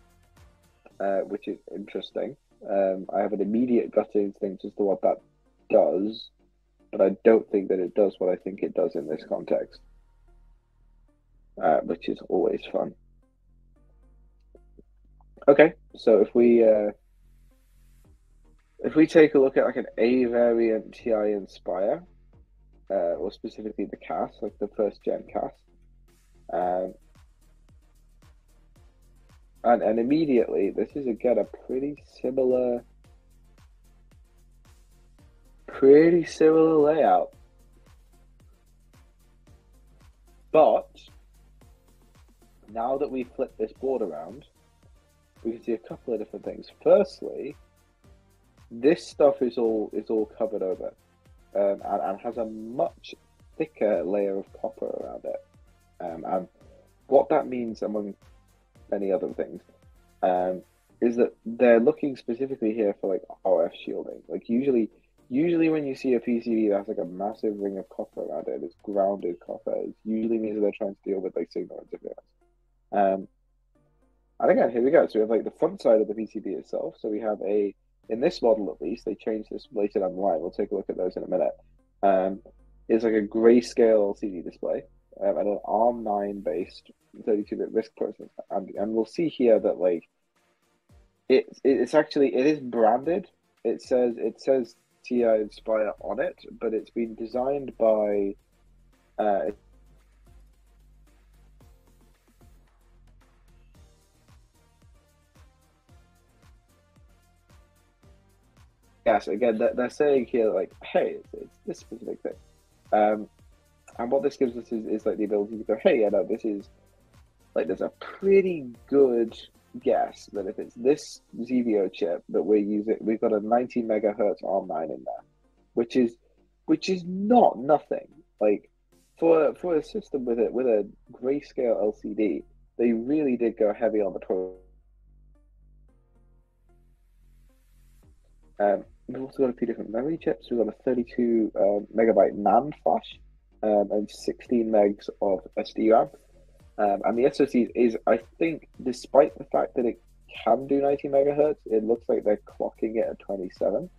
uh, which is interesting. Um, I have an immediate gut instinct as to what that does, but I don't think that it does what I think it does in this context, uh, which is always fun. Okay, so if we uh, if we take a look at like an A variant TI Nspire, uh, or specifically the cast, like the first gen cast, um, and and immediately this is again a pretty similar, pretty similar layout, but now that we flip this board around, we can see a couple of different things. Firstly, this stuff is all is all covered over um, and, and, has a much thicker layer of copper around it. Um, and what that means, among many other things, um, is that they're looking specifically here for like RF shielding. Like usually, usually when you see a PCB that's like a massive ring of copper around it, it's grounded copper. It usually means that they're trying to deal with like signal interference. Um, and again, here we go. So we have like the front side of the PCB itself. So we have a in this model at least, they changed this later down the line. We'll take a look at those in a minute. Um, is like a grayscale LCD display um, and an ARM9 based 32-bit RISC processor, and, and we'll see here that like it it's actually it is branded. It says it says TI Nspire on it, but it's been designed by uh, yes, again, they're, they're saying here, like, hey, it's, it's this specific thing. Um, and what this gives us is, is like the ability to go, hey, yeah, no, this is like there's a pretty good guess that if it's this Zevio chip that we're using, we've got a 90 megahertz ARM9 in there, which is which is not nothing. Like for for a system with it with a grayscale LCD, they really did go heavy on the pro. Um, We've also got a few different memory chips. We've got a 32 uh, megabyte NAND flash um, and 16 megs of SD RAM. Um, and the SoC is, I think, despite the fact that it can do 90 megahertz, it looks like they're clocking it at 27,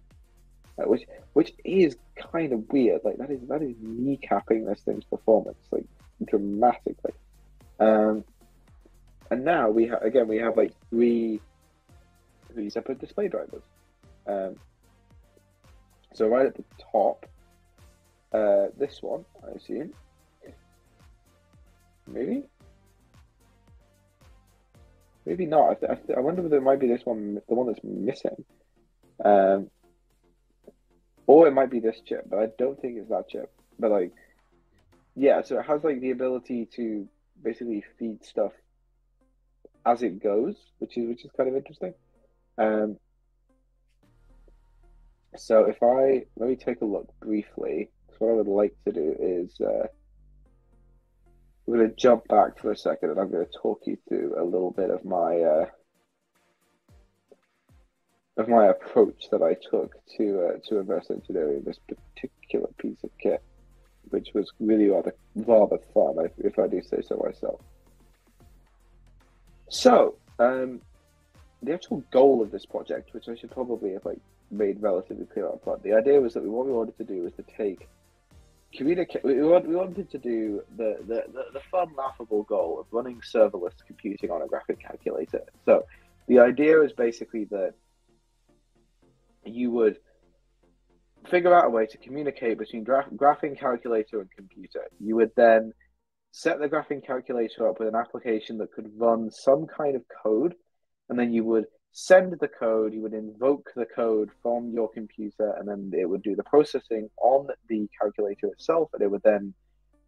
uh, which which is kind of weird. Like that is that is kneecapping this thing's performance like dramatically. Um, and now we have again we have like three three separate display drivers. Um, so right at the top, uh, this one, I assume. Maybe? Maybe not. I, I, I wonder if it might be this one, the one that's missing. Um, or it might be this chip, but I don't think it's that chip. But like, yeah, so it has like the ability to basically feed stuff as it goes, which is which is kind of interesting. Um, so if I let me take a look briefly. what I would like to do is uh, we're going to jump back for a second, and I'm going to talk you through a little bit of my uh, of my approach that I took to uh, to reverse engineering this particular piece of kit, which was really rather rather fun, if I do say so myself. So, um, the actual goal of this project, which I should probably have like made relatively clear up front. The idea was that what we wanted to do was to take communicate. We, want, we wanted to do the, the, the, the fun, laughable goal of running serverless computing on a graphic calculator. So the idea is basically that you would figure out a way to communicate between gra- graphing calculator and computer. You would then set the graphing calculator up with an application that could run some kind of code, and then you would send the code, you would invoke the code from your computer, and then it would do the processing on the calculator itself, and it would then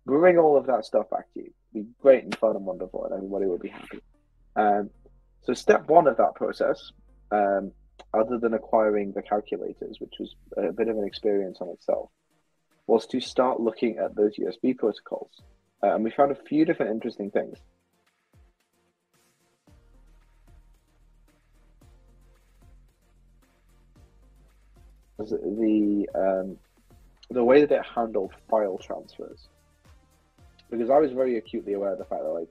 bring all of that stuff back to you. It'd be great and fun and wonderful, and everybody would be happy. Um, so step one of that process, um, other than acquiring the calculators, which was a bit of an experience on itself, was to start looking at those USB protocols. Uh, and we found a few different interesting things. The um, the way that it handled file transfers, because I was very acutely aware of the fact that like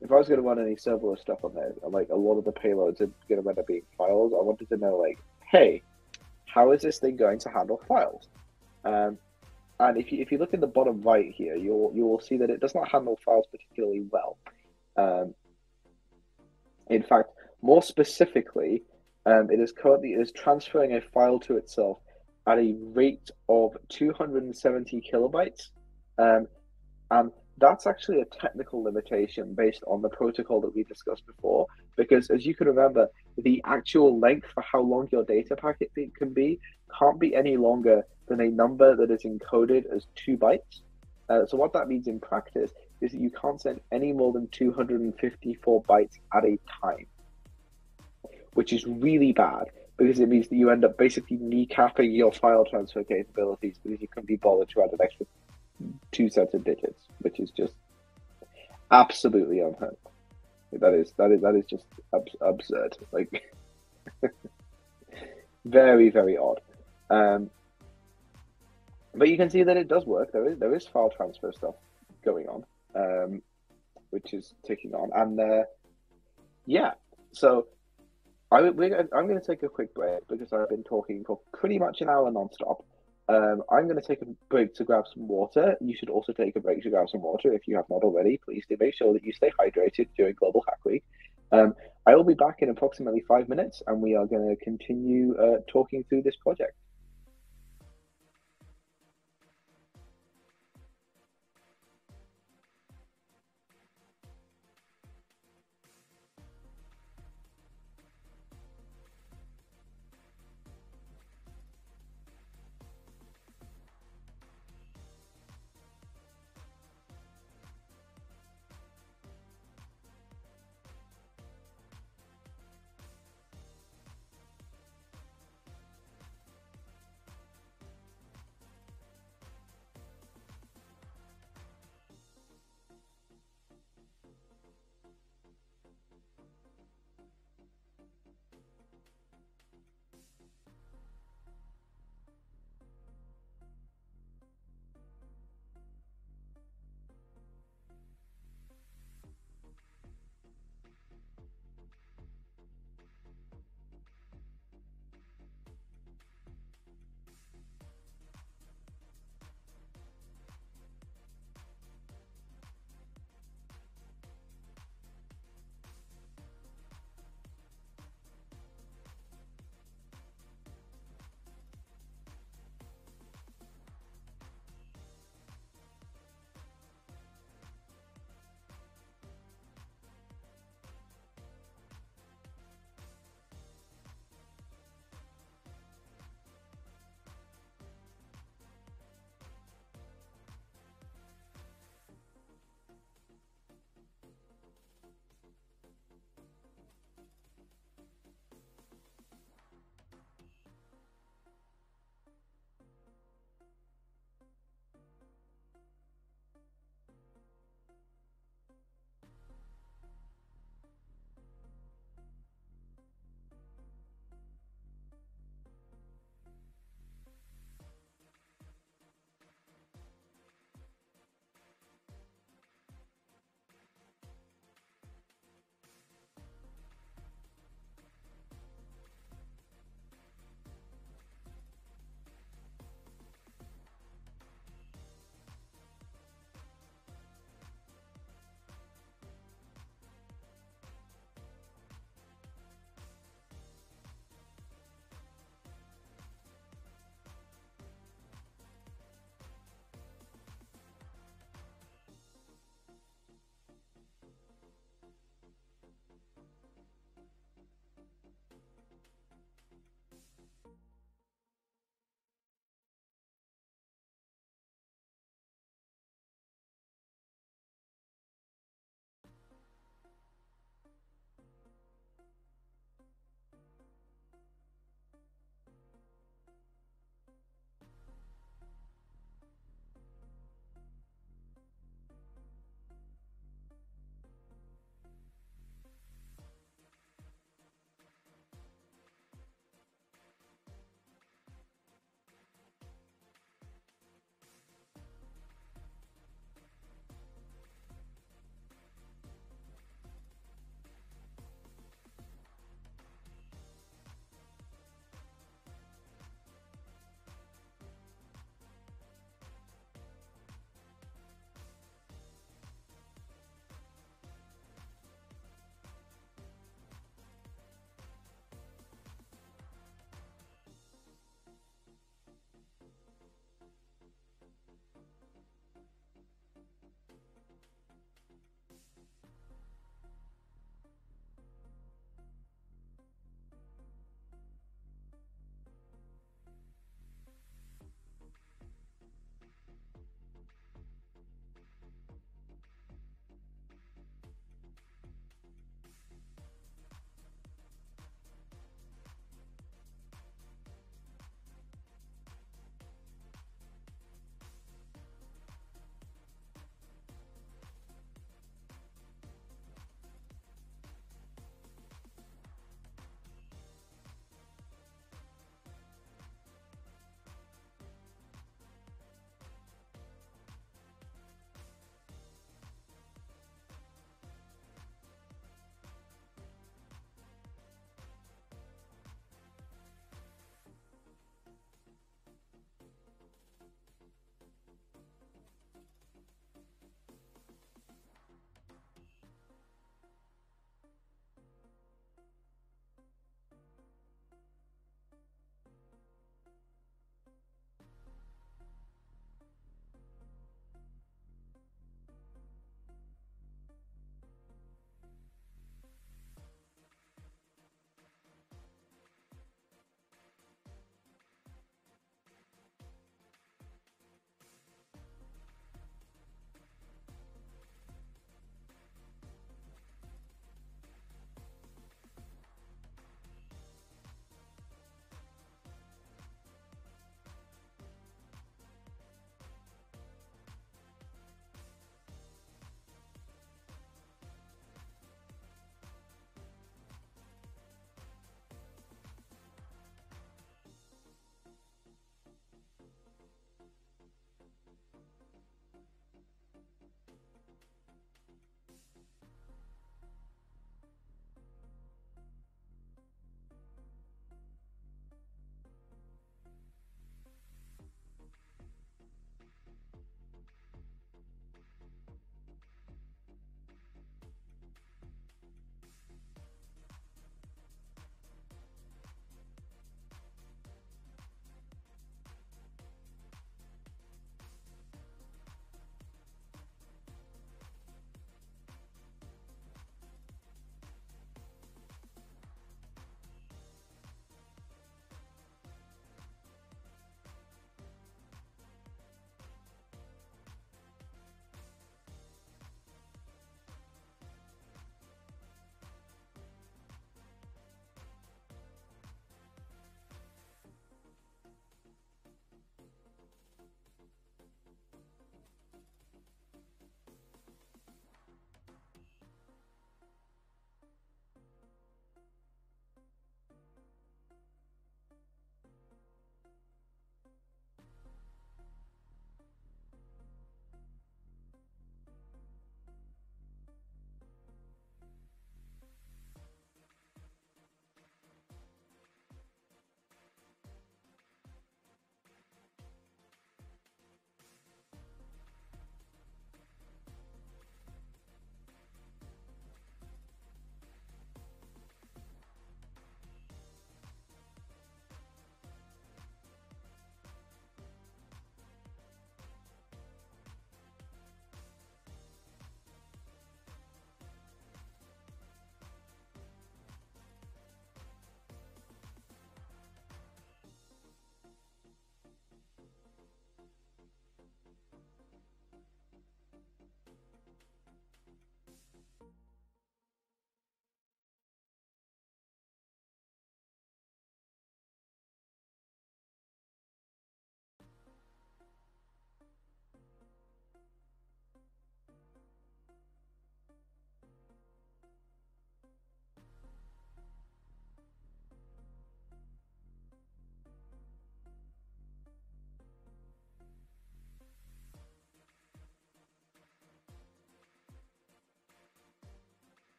if I was going to run any serverless stuff on there, like a lot of the payloads are going to end up being files, I wanted to know like, hey, how is this thing going to handle files? Um, and if you if you look in the bottom right here, you'll you will see that it does not handle files particularly well. Um, in fact, more specifically, um, it is currently it is transferring a file to itself at a rate of 270 kilobytes, um, and that's actually a technical limitation based on the protocol that we discussed before. Because as you can remember, the actual length for how long your data packet can be can't be any longer than a number that is encoded as two bytes. Uh, so what that means in practice is that you can't send any more than 254 bytes at a time, which is really bad because it means that you end up basically kneecapping your file transfer capabilities because you can be bothered to add an extra two sets of digits, which is just absolutely unheard. That is that is that is just ab- absurd. Like very very odd. Um, but you can see that it does work. There is there is file transfer stuff going on, um, which is ticking on, and uh, yeah. So I I'm going to take a quick break because I've been talking for pretty much an hour nonstop. Um, I'm going to take a break to grab some water. You should also take a break to grab some water if you have not already. Please do make sure that you stay hydrated during Global Hack Week. Um, I will be back in approximately five minutes, and we are going to continue uh, talking through this project.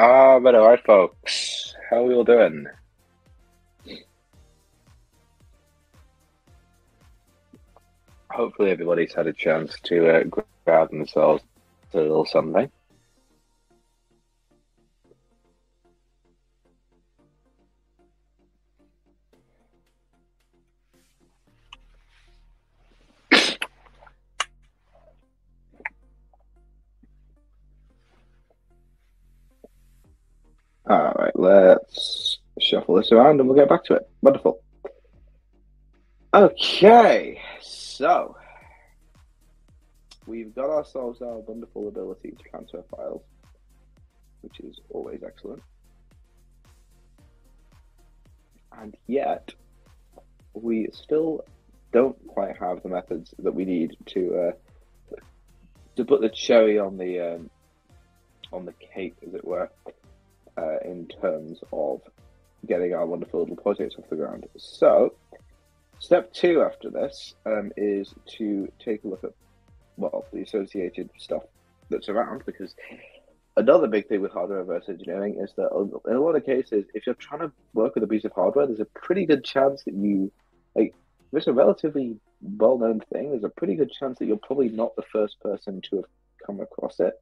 Ah, but alright, folks. How we all doing? Hopefully, everybody's had a chance to uh, grab themselves a little something. Around and we'll get back to it. Wonderful. Okay, so we've got ourselves our wonderful ability to transfer files, which is always excellent. And yet, we still don't quite have the methods that we need to uh, to put the cherry on the um, on the cake, as it were uh, in terms of getting our wonderful little projects off the ground. So, step two after this um, is to take a look at well the associated stuff that's around because another big thing with hardware reverse engineering is that in a lot of cases, if you're trying to work with a piece of hardware, there's a pretty good chance that you like. It's a relatively well-known thing, there's a pretty good chance that you're probably not the first person to have come across it.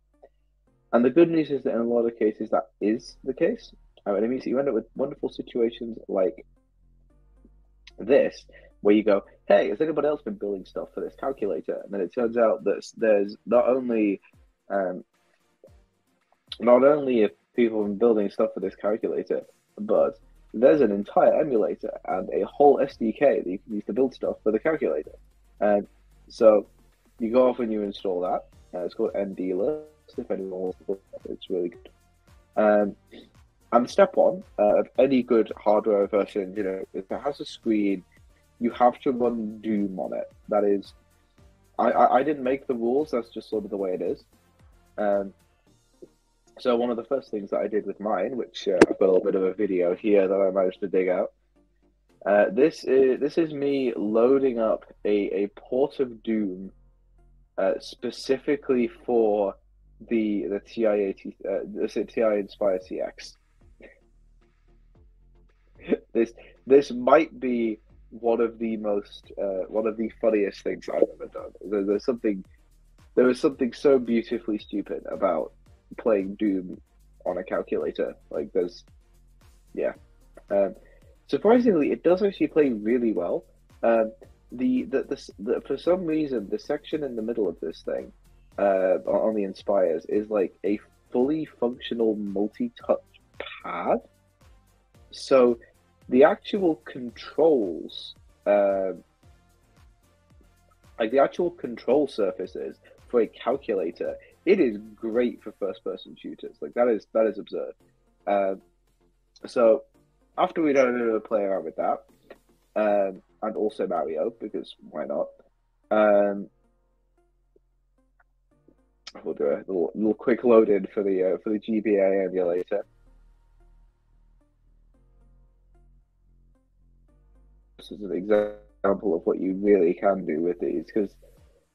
And the good news is that in a lot of cases that is the case. Uh, and it means that you end up with wonderful situations like this, where you go, hey, has anybody else been building stuff for this calculator? And then it turns out that there's not only um, not only have people have been building stuff for this calculator, but there's an entire emulator and a whole SDK that you can use to build stuff for the calculator. And so you go off and you install that. Uh, it's called Ndless if anyone wants to it's really good. Um, and step one uh, of any good hardware version, you know, if it has a screen, you have to run Doom on it. That is, I, I, I didn't make the rules. That's just sort of the way it is. Um, so one of the first things that I did with mine, which uh, I've got a little bit of a video here that I managed to dig out. Uh, this is this is me loading up a, a port of Doom uh, specifically for the the TI eighty uh, the TI Nspire CX. This this might be one of the most uh, one of the funniest things I've ever done. There, there's something there was something so beautifully stupid about playing Doom on a calculator. Like there's yeah. Um, surprisingly, it does actually play really well. Um, the, the, the, the for some reason the section in the middle of this thing uh, on the Nspires is like a fully functional multi-touch pad. So the actual controls, uh, like the actual control surfaces for a calculator, it is great for first-person shooters. Like that is that is absurd. Uh, so after we of a play around with that, um, and also Mario because why not? Um, we'll do a little, little quick load in for the uh, for the GBA emulator. This is an example of what you really can do with these because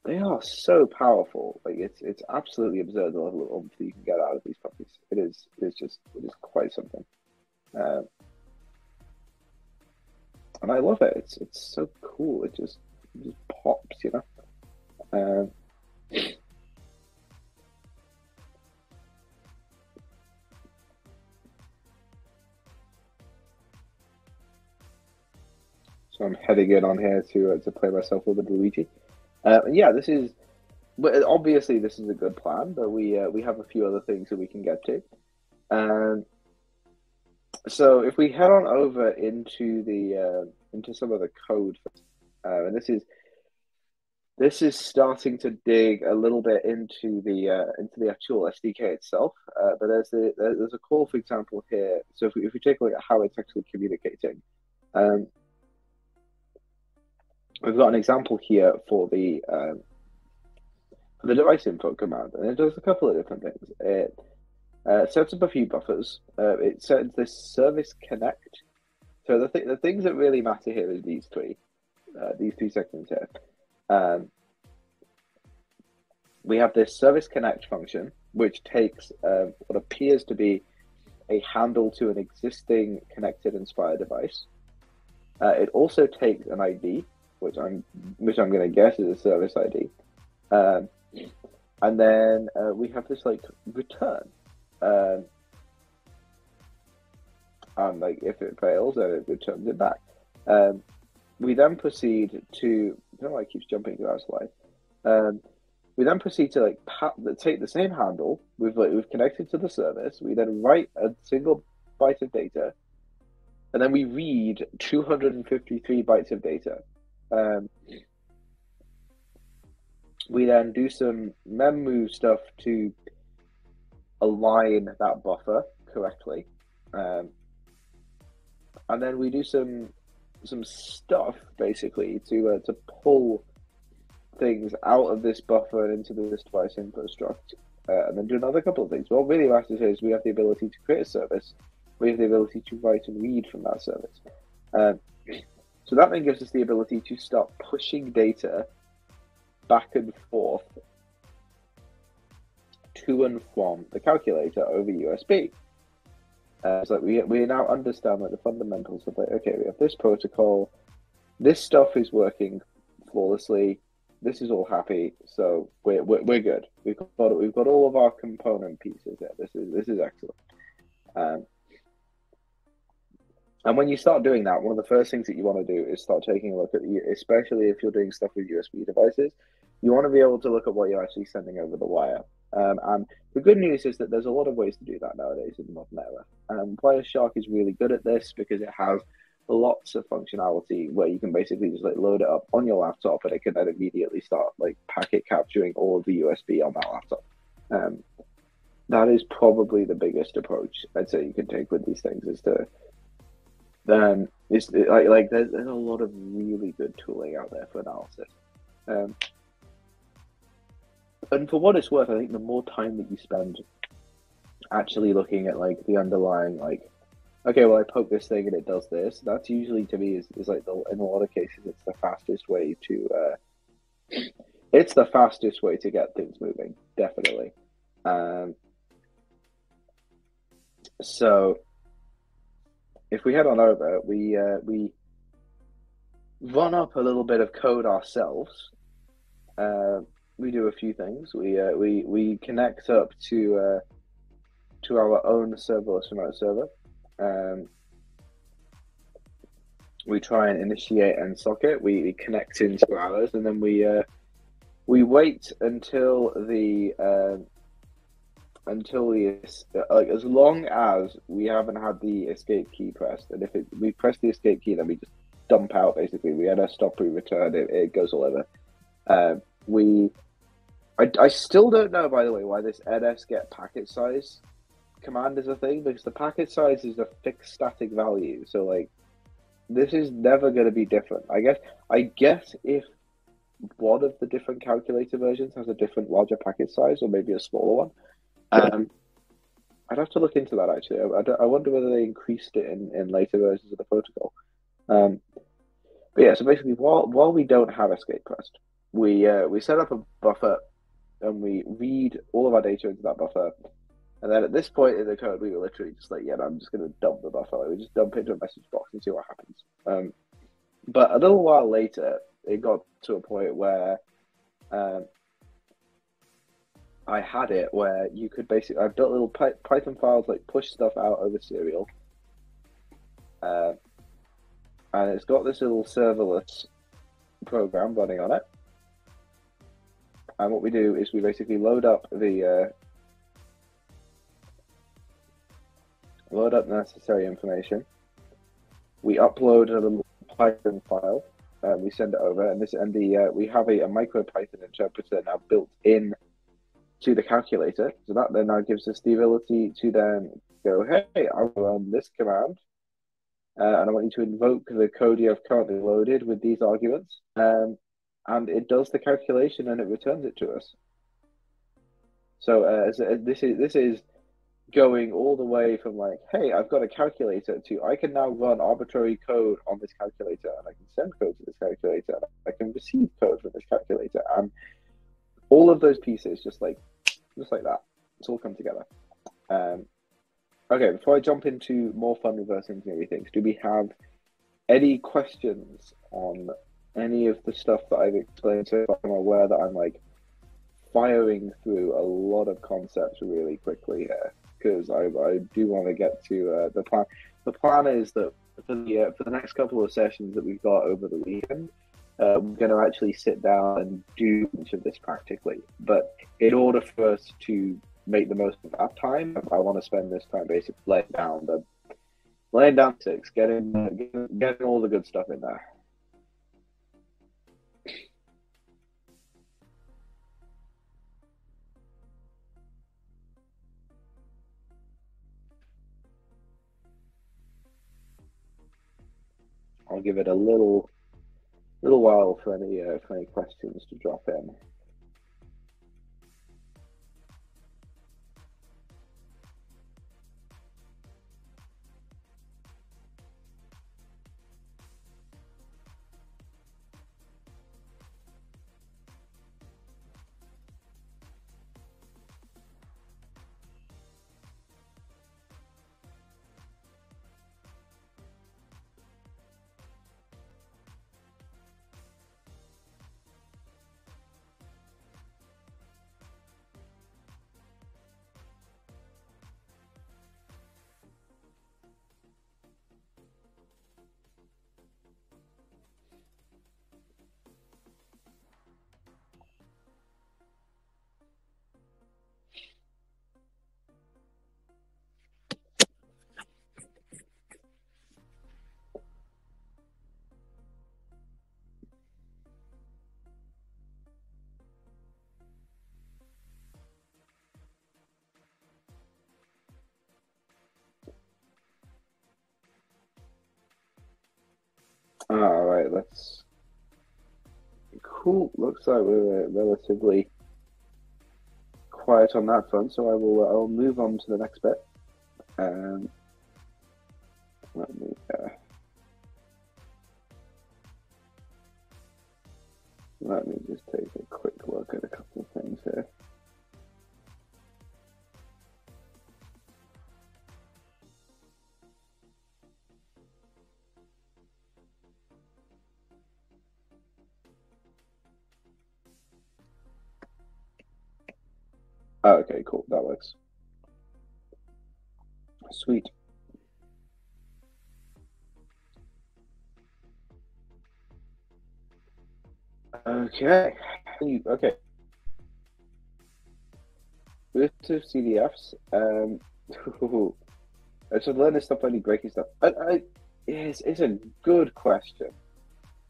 they are so powerful. Like it's it's absolutely absurd the level of oomph you can get out of these puppies. It is it is just it is quite something. Uh, and I love it. It's it's so cool. It just it just pops, you know. Uh, I'm heading in on here to uh, to play myself with the Luigi. Uh, yeah, this is obviously this is a good plan, but we uh, we have a few other things that we can get to. Um, so if we head on over into the uh, into some of the code, uh, and this is this is starting to dig a little bit into the uh, into the actual SDK itself. Uh, but there's a there's a call, for example, here. So if we, if we take a look at how it's actually communicating, um, we've got an example here for the um, for the device info command, and it does a couple of different things. It uh, sets up a few buffers. Uh, it sets this service connect. So the th- the things that really matter here is these three, uh, these three sections here. Um, we have this service connect function, which takes um, what appears to be a handle to an existing connected Nspire device. Uh, it also takes an ID, which I'm which I'm going to guess is a service ID, um, and then uh, we have this like return. Um, and like if it fails, then it returns it back. Um, we then proceed to. I don't know why it keeps jumping to that slide. Um, we then proceed to like take the same handle we've like we've connected to the service. We then write a single byte of data, and then we read 253 bytes of data. Um, we then do some mem move stuff to align that buffer correctly, um, and then we do some some stuff basically to uh, to pull things out of this buffer and into this device info struct, uh, and then do another couple of things. What really matters is we have the ability to create a service, we have the ability to write and read from that service. Uh, so that then gives us the ability to start pushing data back and forth to and from the calculator over USB. Uh, so we we now understand like the fundamentals of like okay we have this protocol, this stuff is working flawlessly this is all happy, so we're, we're, we're good. We've got we've got all of our component pieces there. This is this is excellent. Um, and when you start doing that, one of the first things that you want to do is start taking a look at, especially if you're doing stuff with USB devices, you want to be able to look at what you're actually sending over the wire. Um, and the good news is that there's a lot of ways to do that nowadays in the modern era. Um, Wireshark is really good at this because it has lots of functionality where you can basically just like load it up on your laptop and it can then immediately start like packet capturing all of the USB on that laptop. Um, that is probably the biggest approach I'd say you can take with these things is to then it's like like there's, there's a lot of really good tooling out there for analysis. Um, and for what it's worth, I think the more time that you spend actually looking at like the underlying like okay, well, I poke this thing and it does this. That's usually to me is, is like the, in a lot of cases, it's the fastest way to, uh, it's the fastest way to get things moving, definitely. Um, so if we head on over, we, uh, we run up a little bit of code ourselves. Uh, we do a few things. We, uh, we, we connect up to, uh, to our own serverless remote server. Um, we try and initiate and socket. We, we connect into ours, and then we uh, we wait until the uh, until the like as long as we haven't had the escape key pressed, and if it, we press the escape key, then we just dump out. Basically, we had a stop we return It, it goes all over. Uh, we I, I still don't know, by the way, why this ns get packet size command is a thing because the packet size is a fixed static value. So like this is never going to be different. I guess I guess if one of the different calculator versions has a different larger packet size or maybe a smaller one, um, I'd have to look into that actually. I, I, wonder whether they increased it in, in later versions of the protocol. Um, but yeah, so basically, while while we don't have escape pressed, we uh, we set up a buffer and we read all of our data into that buffer and then at this point in the code, we were literally just like, yeah, no, I'm just going to dump the buffer. Like, we just dump it into a message box and see what happens. Um, but a little while later, it got to a point where um, I had it where you could basically, I've built little Python files, like push stuff out over serial. Uh, and it's got this little serverless program running on it. And what we do is we basically load up the uh, load up necessary information. We upload a little Python file. Uh, we send it over, and this and the uh, we have a, a micro Python interpreter now built in to the calculator. So that then now gives us the ability to then go, hey, I will run this command, uh, and I want you to invoke the code you have currently loaded with these arguments, um, and it does the calculation and it returns it to us. So, uh, this is this is going all the way from like, hey, I've got a calculator to I can now run arbitrary code on this calculator and I can send code to this calculator. I can receive code from this calculator and all of those pieces just like just like that. It's all come together. Um, Okay, before I jump into more fun reverse engineering things, do we have any questions on any of the stuff that I've explained so far? I'm aware that I'm like firing through a lot of concepts really quickly here because I, I do want to get to uh, the plan. The plan is that for the, uh, for the next couple of sessions that we've got over the weekend, uh, we're going to actually sit down and do much of this practically. But in order for us to make the most of that time, I want to spend this time basically laying down the laying down six, getting, getting all the good stuff in there. I'll give it a little little while for any uh, for any questions to drop in. All right, let's. Cool. Looks like we're uh, relatively quiet on that front, so I will. Uh, I'll move on to the next bit. Um, Sweet. Okay. Okay. With CTFs, um, I should learn this stuff only breaking stuff. I, I, it's, it's a good question.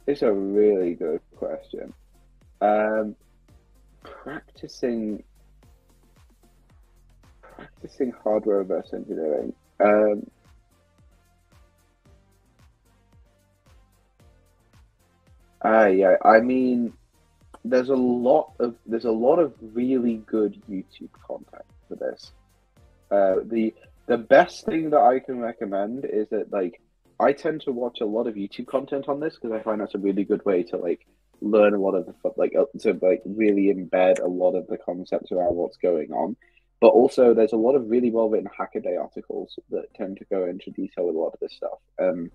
It's a really good question. Um, practicing practicing hardware reverse engineering. Um, uh, yeah, I mean, there's a lot of there's a lot of really good YouTube content for this. Uh, the the best thing that I can recommend is that like I tend to watch a lot of YouTube content on this because I find that's a really good way to like learn a lot of the like uh, to like really embed a lot of the concepts around what's going on. But also, there's a lot of really well written Hackaday articles that tend to go into detail with a lot of this stuff. Um,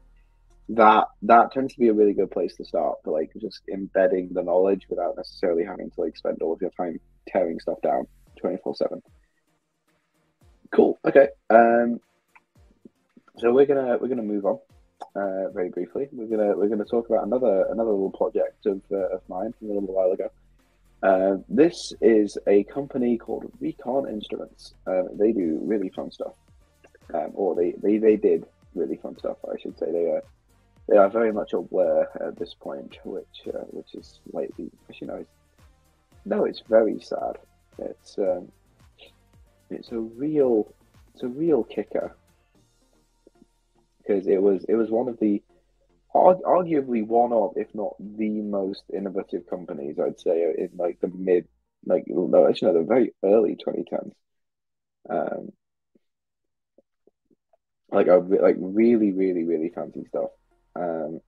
that that tends to be a really good place to start for like just embedding the knowledge without necessarily having to like spend all of your time tearing stuff down 24 7 cool. Okay. Um so we're gonna we're gonna move on uh very briefly. We're gonna we're gonna talk about another another little project of, uh, of mine from a little while ago uh, this is a company called Recon Instruments. Um, they do really fun stuff, um, or they, they, they did really fun stuff. I should say they are they are very much aware at this point, which uh, which is slightly, you know, no, it's very sad. It's um, it's a real it's a real kicker because it was it was one of the arguably one of, if not the most innovative companies, I'd say, in like the mid, like no, actually no, the very early 2010s. Um, like a like really, really, really fancy stuff. Um,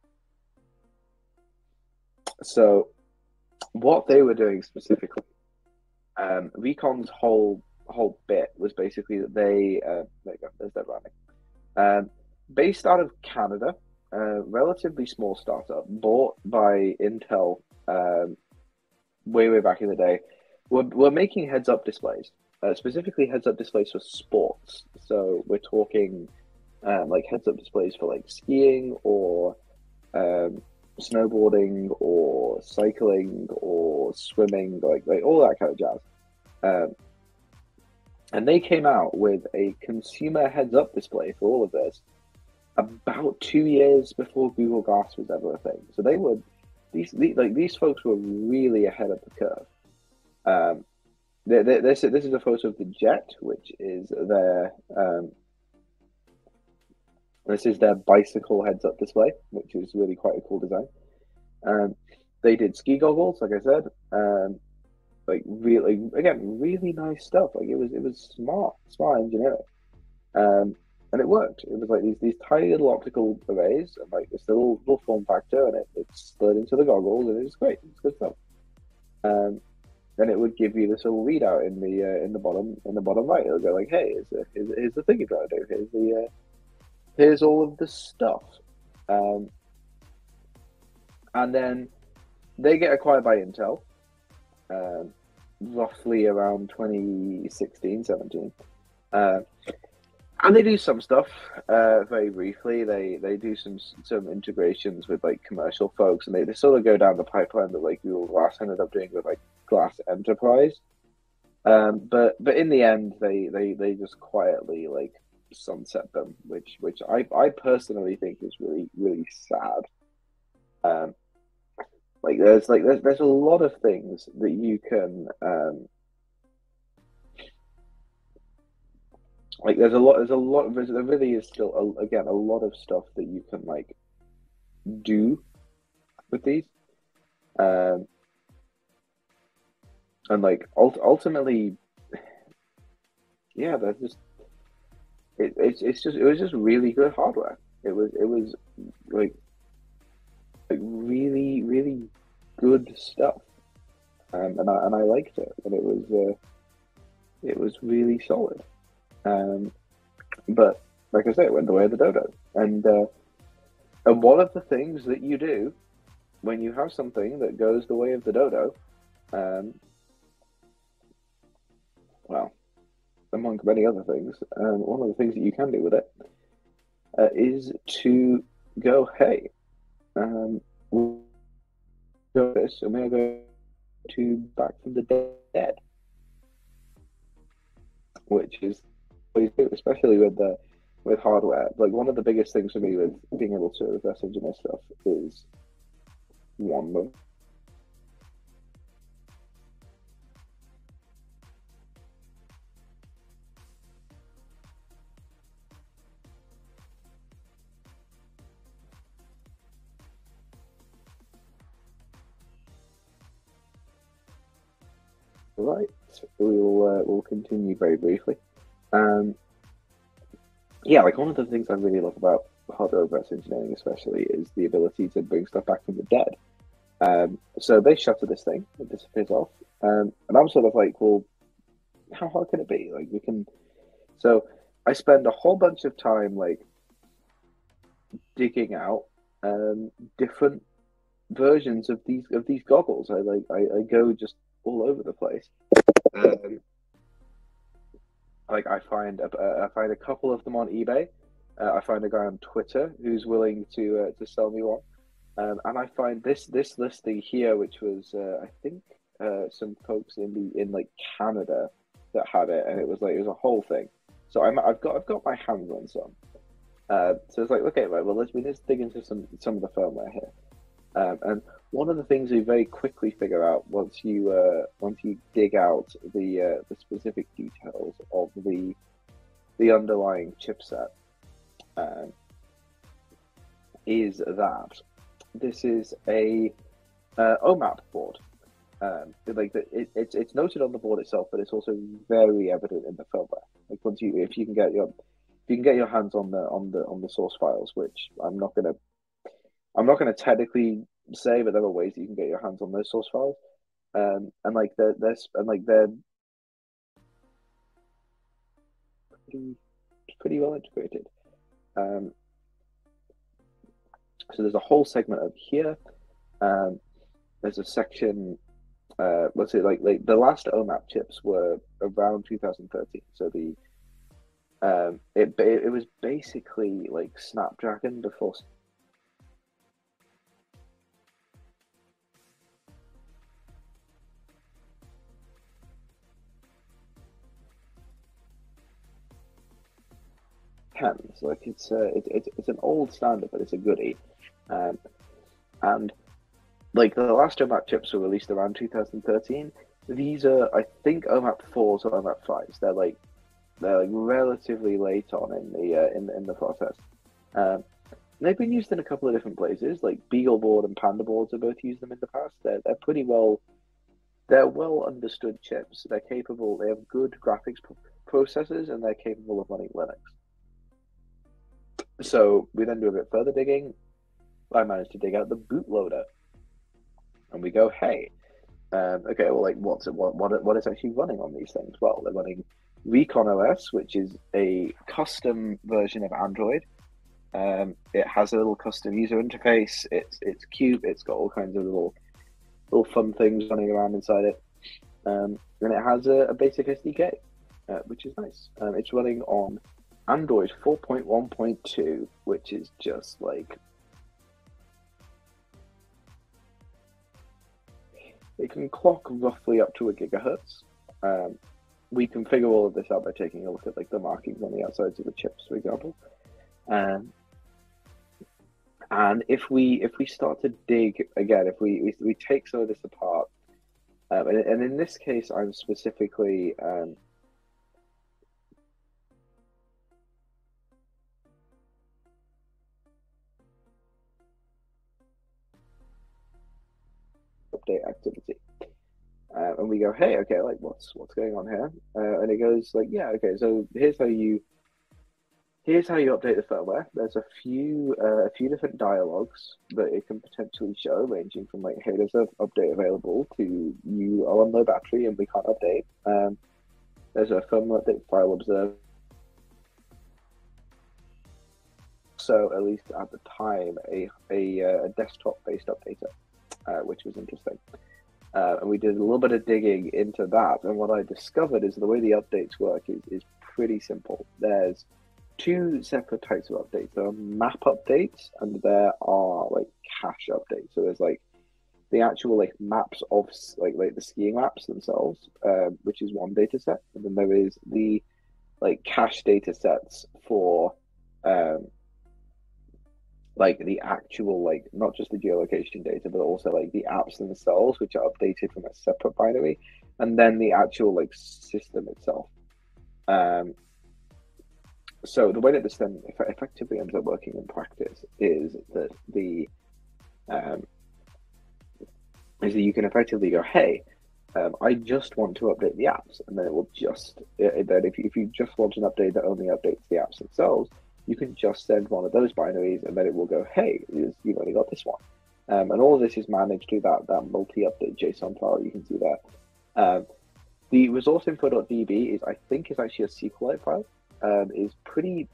so what they were doing specifically, um, Recon's whole whole bit was basically that they uh, there you go, there's that running. Um, based out of Canada, a relatively small startup bought by Intel um, way way back in the day. We're, we're making heads up displays, uh, specifically heads up displays for sports. So we're talking um, like heads up displays for like skiing or um, snowboarding or cycling or swimming, like like all that kind of jazz. Um, and they came out with a consumer heads up display for all of this about two years before Google Glass was ever a thing. So they were these, these like these folks were really ahead of the curve. Um, they, they, this this is a photo of the Jet, which is their um, this is their bicycle heads up display, which is really quite a cool design. Um, they did ski goggles, like I said. Um, like really, again, really nice stuff. Like it was, it was smart, smart engineering. Um, and it worked. It was like these these tiny little optical arrays and like this little little form factor, and it, it slid into the goggles, and it was great. It's good stuff. Um, and it would give you this little readout in the uh, in the bottom in the bottom right. It'll go like, "Hey, here's the here's, here's the thing you're trying to do. Here's the uh, here's all of the stuff." Um, and then they get acquired by Intel, um, roughly around 2016, 17. Uh, and they do some stuff uh, very briefly. They they do some some integrations with like commercial folks, and they, they sort of go down the pipeline that like Google Glass ended up doing with like Glass Enterprise. Um, but but in the end, they, they, they just quietly like sunset them, which which I, I personally think is really really sad. Um, like there's like there's there's a lot of things that you can um, like there's a lot there's a lot there's, there really is still a, again a lot of stuff that you can like do with these. Um and like ult- ultimately yeah they're just it, it's, it's just it was just really good hardware. It was it was like like really really good stuff. Um, and I and I liked it. And it was uh, it was really solid um, but like I say, it went the way of the dodo. And uh, and one of the things that you do when you have something that goes the way of the dodo, um, well, among many other things, um, one of the things that you can do with it uh, is to go, hey, um, go this, and we're going to Back from the Dead, which is especially with the with hardware. Like one of the biggest things for me with being able to reverse engineer stuff is one Right, we'll uh, we'll continue very briefly. Um, yeah, like one of the things I really love about hardware reverse engineering, especially, is the ability to bring stuff back from the dead. Um, so they shutter this thing, it disappears off, um, and I'm sort of like, well, how hard can it be? Like we can. So I spend a whole bunch of time like digging out um, different versions of these of these goggles. I like I, I go just all over the place. Um, like I find a, I find a couple of them on eBay. Uh, I find a guy on Twitter who's willing to uh, to sell me one, um, and I find this this listing here, which was uh, I think uh, some folks in the in like Canada that had it, and it was like it was a whole thing. So I'm, I've got I've got my hands on some. Uh, so it's like okay, right. Well, let's let's dig into some some of the firmware here. Um, and one of the things you very quickly figure out once you uh, once you dig out the uh, the specific details of the the underlying chipset um, is that this is a uh, OMAP board. Um, like the, it, it's it's noted on the board itself, but it's also very evident in the firmware. Like once you if you can get your if you can get your hands on the on the on the source files, which I'm not gonna I'm not going to technically say, but there are ways that you can get your hands on those source files. Um, and like they're, they're and like they're pretty, pretty well integrated. Um, so there's a whole segment over here. Um, there's a section. Uh, let's say like like the last OMAP chips were around 2013. So the um, it it was basically like Snapdragon before tens. Like it's a, it, it, it's an old standard, but it's a goodie. Um, and like the last OMAP chips were released around 2013. These are, I think, OMAP fours or OMAP fives. They're like they're like relatively late on in the uh, in in the process. Um, they've been used in a couple of different places. Like BeagleBoard and Panda boards have both used them in the past. They're they're pretty well they're well understood chips. They're capable. They have good graphics processors, and they're capable of running Linux. So we then do a bit further digging. I managed to dig out the bootloader, and we go, hey, um, okay, well, like, what's it, what, what, what is actually running on these things? Well, they're running Recon OS, which is a custom version of Android. Um, it has a little custom user interface. It's it's cute. It's got all kinds of little little fun things running around inside it, um, and it has a, a basic SDK, uh, which is nice. Um, it's running on Android 4.1.2, which is just like it can clock roughly up to a gigahertz. Um, we can figure all of this out by taking a look at like the markings on the outsides of the chips, for example. Um, and if we if we start to dig again, if we we, we take some of this apart, um, and, and in this case, I'm specifically um, and we go, hey, okay, like what's what's going on here? Uh, and it goes like, yeah, okay, so here's how you here's how you update the firmware. There's a few uh, a few different dialogues that it can potentially show, ranging from like, hey, there's an update available to you are on low battery and we can't update. Um, there's a firmware update file observe. So at least at the time, a a, uh, a desktop based updater uh, which was interesting. Uh, and we did a little bit of digging into that. And what I discovered is the way the updates work is, is pretty simple. There's two separate types of updates. There are map updates and there are like cache updates. So there's like the actual like maps of like like the skiing maps themselves, uh, which is one data set, and then there is the like cache data sets for um, like the actual like not just the geolocation data but also like the apps themselves which are updated from a separate binary and then the actual like system itself um so the way that this then effectively ends up working in practice is that the um is that you can effectively go hey um, I just want to update the apps, and then it will just. that if you, if you just want an update that only updates the apps themselves, you can just send one of those binaries and then it will go, hey, you've only got this one. Um, and all of this is managed through that, that multi-update JSON file you can see there. Um, the resourceinfo.db is, I think, is actually a SQLite file. Um, is pretty,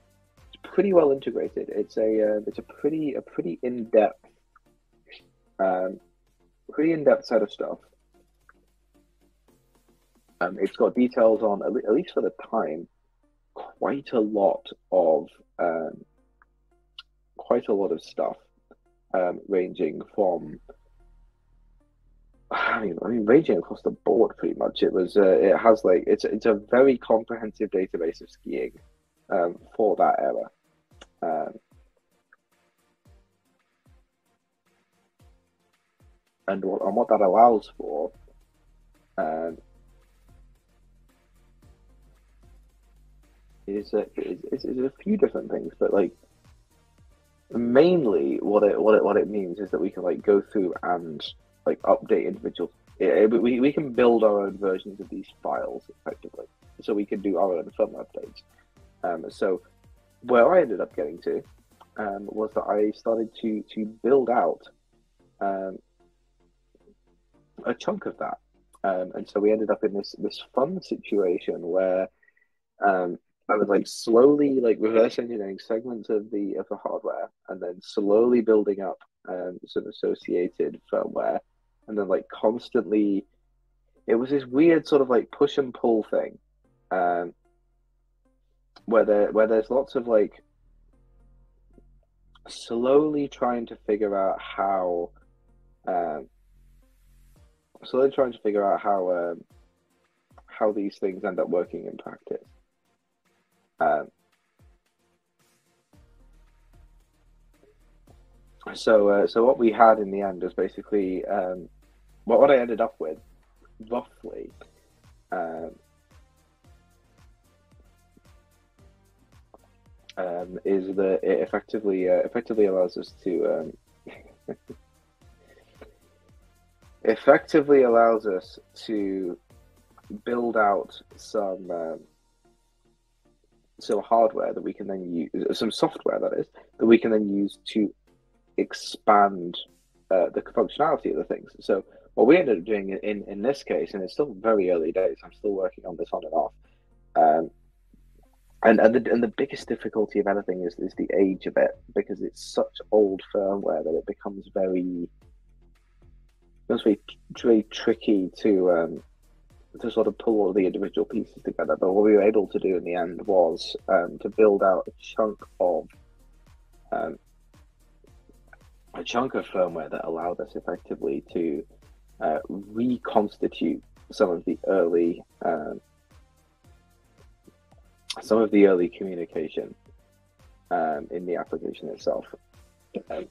pretty well integrated. It's a, uh, it's a pretty, a pretty in-depth, um, pretty in-depth set of stuff. Um, it's got details on, at least for the time, quite a lot of um, quite a lot of stuff, um, ranging from I mean, I mean, ranging across the board pretty much. It was, uh, it has like, it's it's a very comprehensive database of skiing um, for that era. Um, and what and what that allows for um, is a, a few different things, but like mainly what it what it what it means is that we can like go through and like update individual. We we can build our own versions of these files effectively, so we can do our own firmware updates. Um, so where I ended up getting to um, was that I started to to build out um, a chunk of that, um, and so we ended up in this this fun situation where um, I was like slowly like reverse engineering segments of the of the hardware, and then slowly building up um, some associated firmware, and then like constantly. It was this weird sort of like push and pull thing, um, where there where there's lots of like slowly trying to figure out how, um, slowly trying to figure out how um, how these things end up working in practice. Um, so, uh, so what we had in the end was basically um, what what I ended up with, roughly. Um, um, is that it effectively uh, effectively allows us to um, effectively allows us to build out some um, some hardware that we can then use, some software that is, that we can then use to expand uh, the functionality of the things. So what we ended up doing in, in this case, and it's still very early days, I'm still working on this on and off. Um, and and the, and the biggest difficulty of anything is, is the age of it because it's such old firmware that it becomes very, becomes very, very tricky to um, to sort of pull all the individual pieces together. But what we were able to do in the end was um, to build out a chunk of um, a chunk of firmware that allowed us effectively to uh, reconstitute some of the early um, some of the early communication um, in the application itself. Um,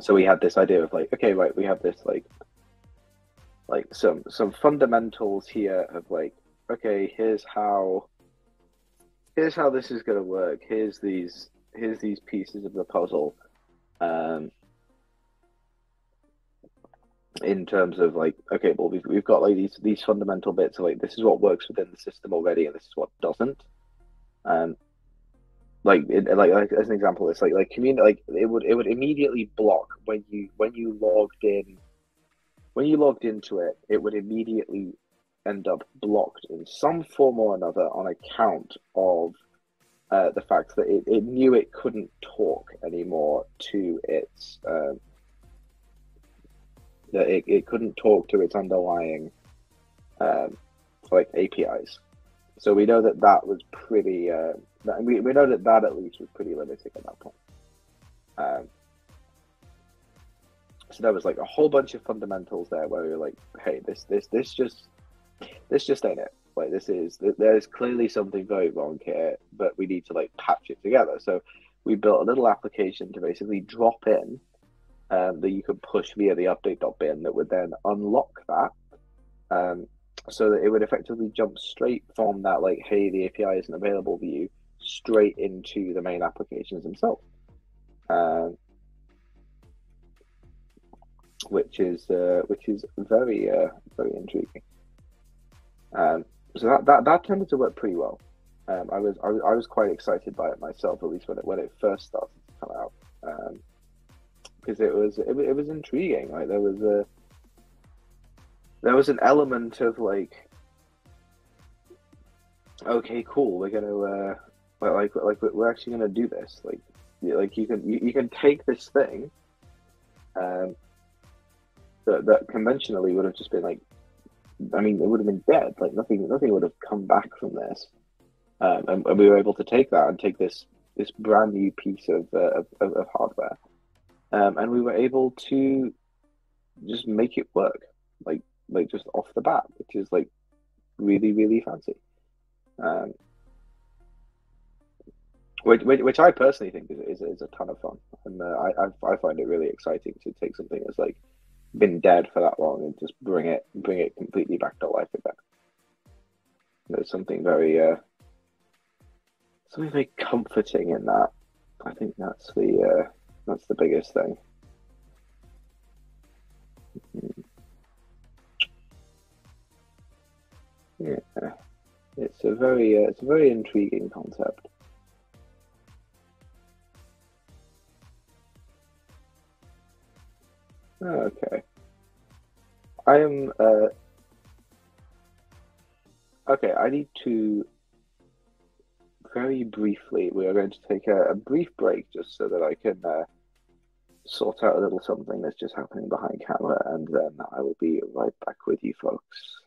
so we had this idea of like, okay, right, we have this like like some some fundamentals here of like okay here's how here's how this is going to work. Here's these here's these pieces of the puzzle um in terms of like okay well we've, we've got like these these fundamental bits of like this is what works within the system already and this is what doesn't. Um like it, like, like as an example it's like like community like it would it would immediately block when you when you logged in when you logged into it, it would immediately end up blocked in some form or another on account of uh, the fact that it, it knew it couldn't talk anymore to its um, that it, it couldn't talk to its underlying um, like APIs. So we know that that was pretty. Uh, we we know that that at least was pretty limiting at that point. Um, so there was like a whole bunch of fundamentals there where we were like, hey, this this this just this just ain't it. Like this is there's clearly something very wrong here, but we need to like patch it together. So we built a little application to basically drop in um, that you could push via the update.bin that would then unlock that. Um, so that it would effectively jump straight from that like, hey, the API isn't available view straight into the main applications themselves. Um, which is uh, which is very uh, very intriguing. Um, so that, that that tended to work pretty well. Um, I was I was I was quite excited by it myself, at least when it when it first started to come out, because um, it was it, it was intriguing. Like there was a there was an element of like, okay, cool, we're gonna uh, like like we're actually gonna do this. Like like you can you, you can take this thing um, that, that conventionally would have just been like, I mean, it would have been dead. Like nothing, nothing would have come back from this. Um, and, and, we were able to take that and take this this brand new piece of uh, of, of, hardware, um, and we were able to just make it work, like like just off the bat, which is like really really fancy. Um, which, which, I personally think is, is, is a ton of fun, and uh, I, I I find it really exciting to take something that's like been dead for that long and just bring it bring it completely back to life again. There's something very uh, something very comforting in that. I think that's the uh, that's the biggest thing. Mm-hmm. Yeah, it's a very uh, it's a very intriguing concept. Okay. I am. Uh, okay, I need to very briefly, we are going to take a, a brief break just so that I can uh, sort out a little something that's just happening behind camera, and then I will be right back with you folks.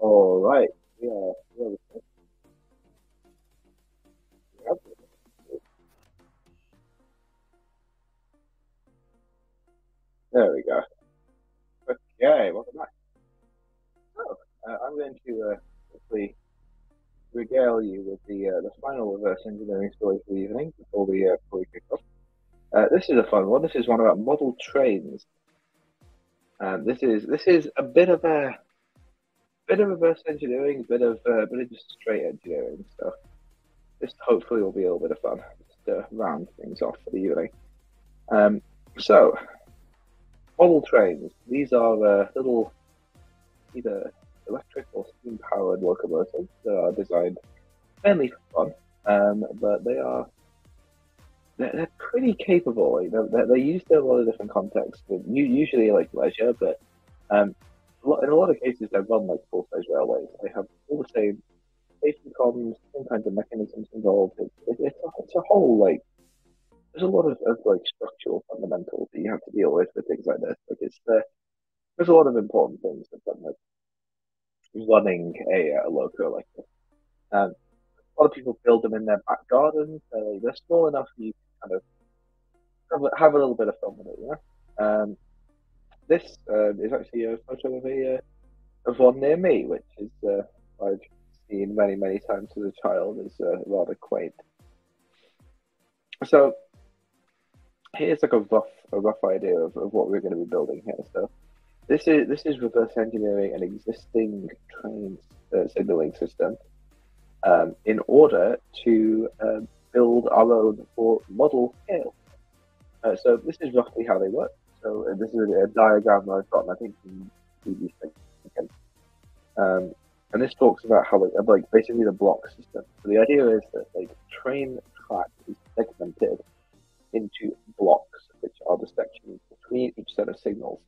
All right. Yeah. There we go. Okay, welcome back. So, uh, I'm going to uh, quickly regale you with the uh, the final reverse engineering story for the evening before we uh, before we kick off. Uh, this is a fun one. This is one about model trains. Um, this is this is a bit of a bit of reverse engineering, bit of uh, bit of just straight engineering stuff. This hopefully will be a little bit of fun just to round things off for the evening. Um, so, model trains. These are uh, little either electric or steam powered locomotives that are designed mainly for fun, um, but they are they're, pretty capable. They're, they're used in a lot of different contexts. Usually, like leisure, but um, in a lot of cases, they run like full-size railways. They have all the same safety problems, same kinds of mechanisms involved. It, it, it's, a, it's a whole like there's a lot of, of like structural fundamentals that you have to deal with with things like this. Like it's uh, there's a lot of important things that like running a, a loco like this. Um, a lot of people build them in their back gardens. They're small enough for you to kind of have a, have a little bit of fun with it. You know? Um, this uh, is actually a photo of a uh, of one near me, which is uh, I've seen many many times as a child. It's uh, rather quaint. So here's like a rough a rough idea of, of what we're going to be building here. So this is this is reverse engineering an existing train uh, signaling system um, in order to uh, build our own model scale. Uh, so this is roughly how they work. So uh, this is a, a diagram that I've gotten, I think, from BBC. Um, and this talks about how like, like basically the block system. So the idea is that like train track is segmented into blocks, which are the sections between each set of signals.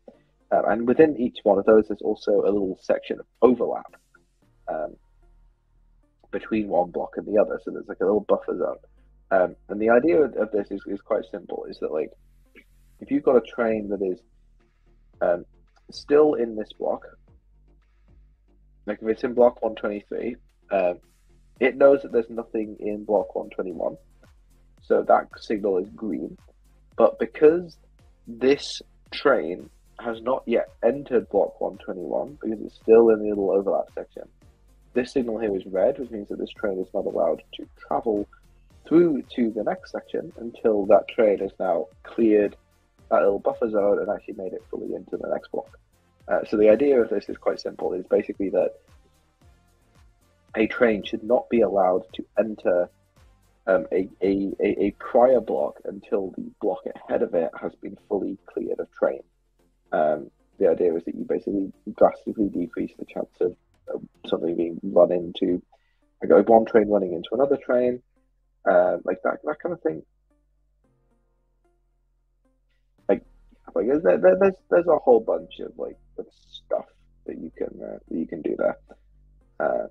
Um, and within each one of those, there's also a little section of overlap um, between one block and the other. So there's like a little buffer zone. Um, and the idea of this is, is quite simple: is that like if you've got a train that is um, still in this block, like if it's in block 123, um, it knows that there's nothing in block 121, so that signal is green. But because this train has not yet entered block 121 because it's still in the little overlap section. This signal here is red, which means that this train is not allowed to travel through to the next section until that train is now cleared that little buffer zone and actually made it fully into the next block. Uh, so the idea of this is quite simple. It's basically that a train should not be allowed to enter um, a, a, a, prior block until the block ahead of it has been fully cleared of train. Um, the idea is that you basically drastically decrease the chance of something being run into, like one train running into another train, uh, like that that kind of thing. Like, there's there's there's a whole bunch of like of stuff that you can uh, that you can do there, uh,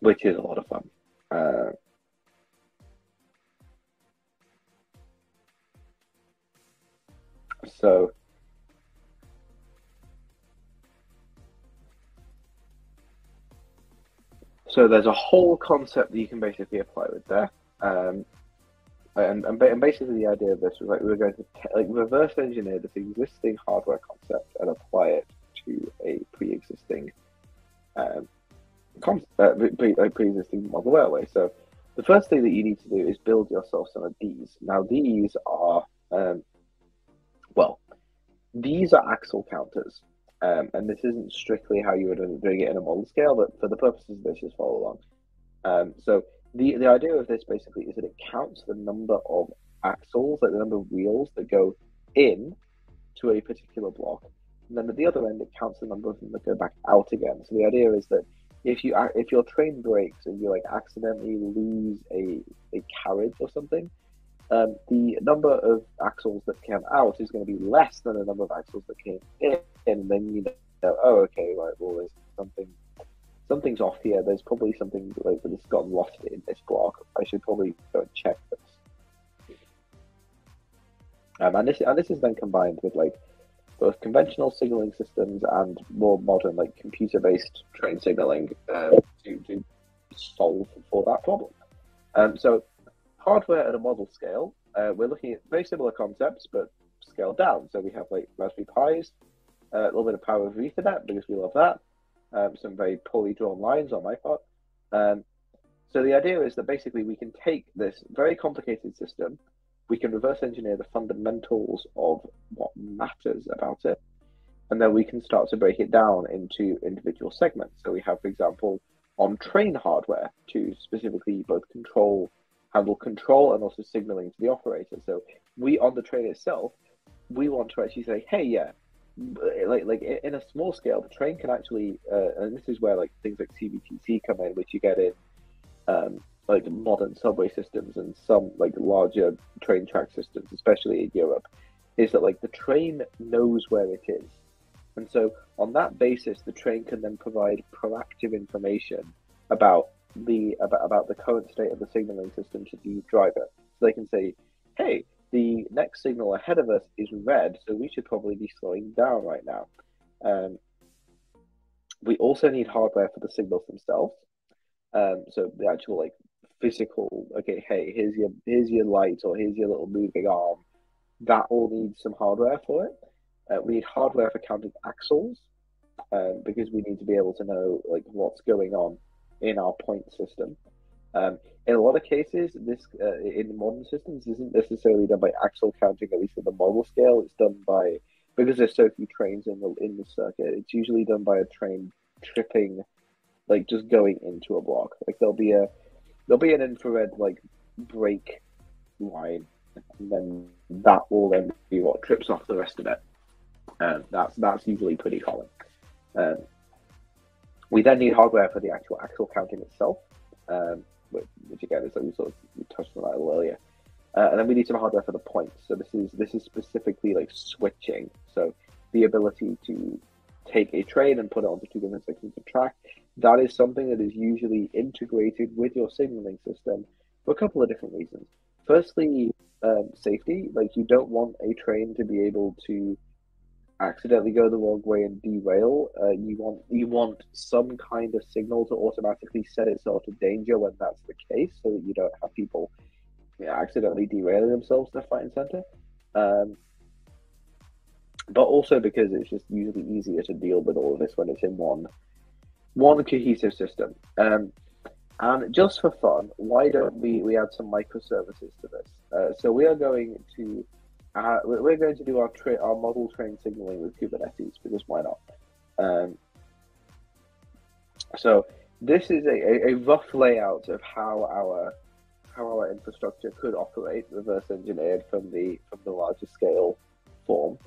which is a lot of fun. Uh, So so there's a whole concept that you can basically apply with there. Um, and, and, and, basically the idea of this was like we were going to like reverse engineer this existing hardware concept and apply it to a pre-existing um, uh, pre- pre-existing model railway. So the first thing that you need to do is build yourself some of these. Now these are um, well, these are axle counters. Um, and this isn't strictly how you would doing it in a model scale, but for the purposes of this, just follow along. Um, so the, the idea of this basically is that it counts the number of axles, like the number of wheels that go in to a particular block. And then at the other end, it counts the number of them that go back out again. So the idea is that if you if your train breaks and you like accidentally lose a, a carriage or something, um, the number of axles that came out is going to be less than the number of axles that came in. And then you know, oh, okay, right, well, there's something, something's off here. There's probably something like that has gotten lost in this block. I should probably go and check this. Um, and this and this is then combined with like both conventional signaling systems and more modern like computer-based train signaling uh, to, to solve for that problem. Um, so hardware at a model scale, uh, we're looking at very similar concepts, but scaled down. So we have like Raspberry Pis, uh, a little bit of power of Ethernet because we love that. Um, some very poorly drawn lines on my part. Um, so the idea is that basically we can take this very complicated system, we can reverse engineer the fundamentals of what matters about it, and then we can start to break it down into individual segments. So we have, for example, on train hardware to specifically both control handle control and also signaling to the operator. So we on the train itself, we want to actually say, hey, yeah, like like in a small scale, the train can actually, uh, and this is where like things like CBTC come in, which you get in um, like modern subway systems and some like larger train track systems, especially in Europe, is that like the train knows where it is. And so on that basis, the train can then provide proactive information about the about, about the current state of the signaling system to the driver. So they can say, hey, the next signal ahead of us is red, so we should probably be slowing down right now. Um, we also need hardware for the signals themselves. Um, so the actual like physical, okay, hey, here's your here's your light or here's your little moving arm. That all needs some hardware for it. Uh, we need hardware for counting axles um, because we need to be able to know like what's going on in our point system. Um, in a lot of cases, this uh, in modern systems isn't necessarily done by axle counting, at least at the model scale. It's done by because there's so few trains in the in the circuit. It's usually done by a train tripping, like just going into a block. Like there'll be a there'll be an infrared like brake line, and then that will then be what trips off the rest of it. And that's that's usually pretty common. Um, we then need hardware for the actual axle counting itself, um, which, again is like we sort of touched on that a little earlier. Uh, and then we need some hardware for the points. So this is this is specifically like switching. So the ability to take a train and put it onto two different sections of track. That is something that is usually integrated with your signaling system for a couple of different reasons. Firstly, um, safety. Like you don't want a train to be able to accidentally go the wrong way and derail, uh, you want you want some kind of signal to automatically set itself to danger when that's the case, so that you don't have people accidentally derailing themselves left, right, and center. Um, but also because it's just usually easier to deal with all of this when it's in one one cohesive system. Um, and just for fun, why don't we, we add some microservices to this? Uh, so we are going to uh, we're going to do our tra- our model train signaling with Kubernetes because why not? Um, so this is a, a, rough layout of how our how our infrastructure could operate, reverse engineered from the from the larger scale form.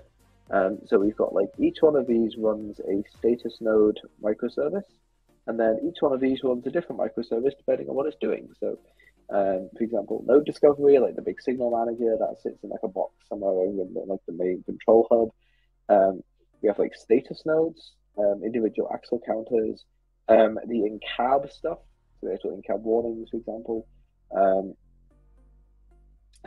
Um, so we've got like each one of these runs a status node microservice, and then each one of these runs a different microservice depending on what it's doing. So um, for example, node discovery, like the big signal manager that sits in like a box somewhere over like the main control hub. Um, we have like status nodes, um, individual axle counters, um, the in-cab stuff, so the actual in-cab warnings, for example, um,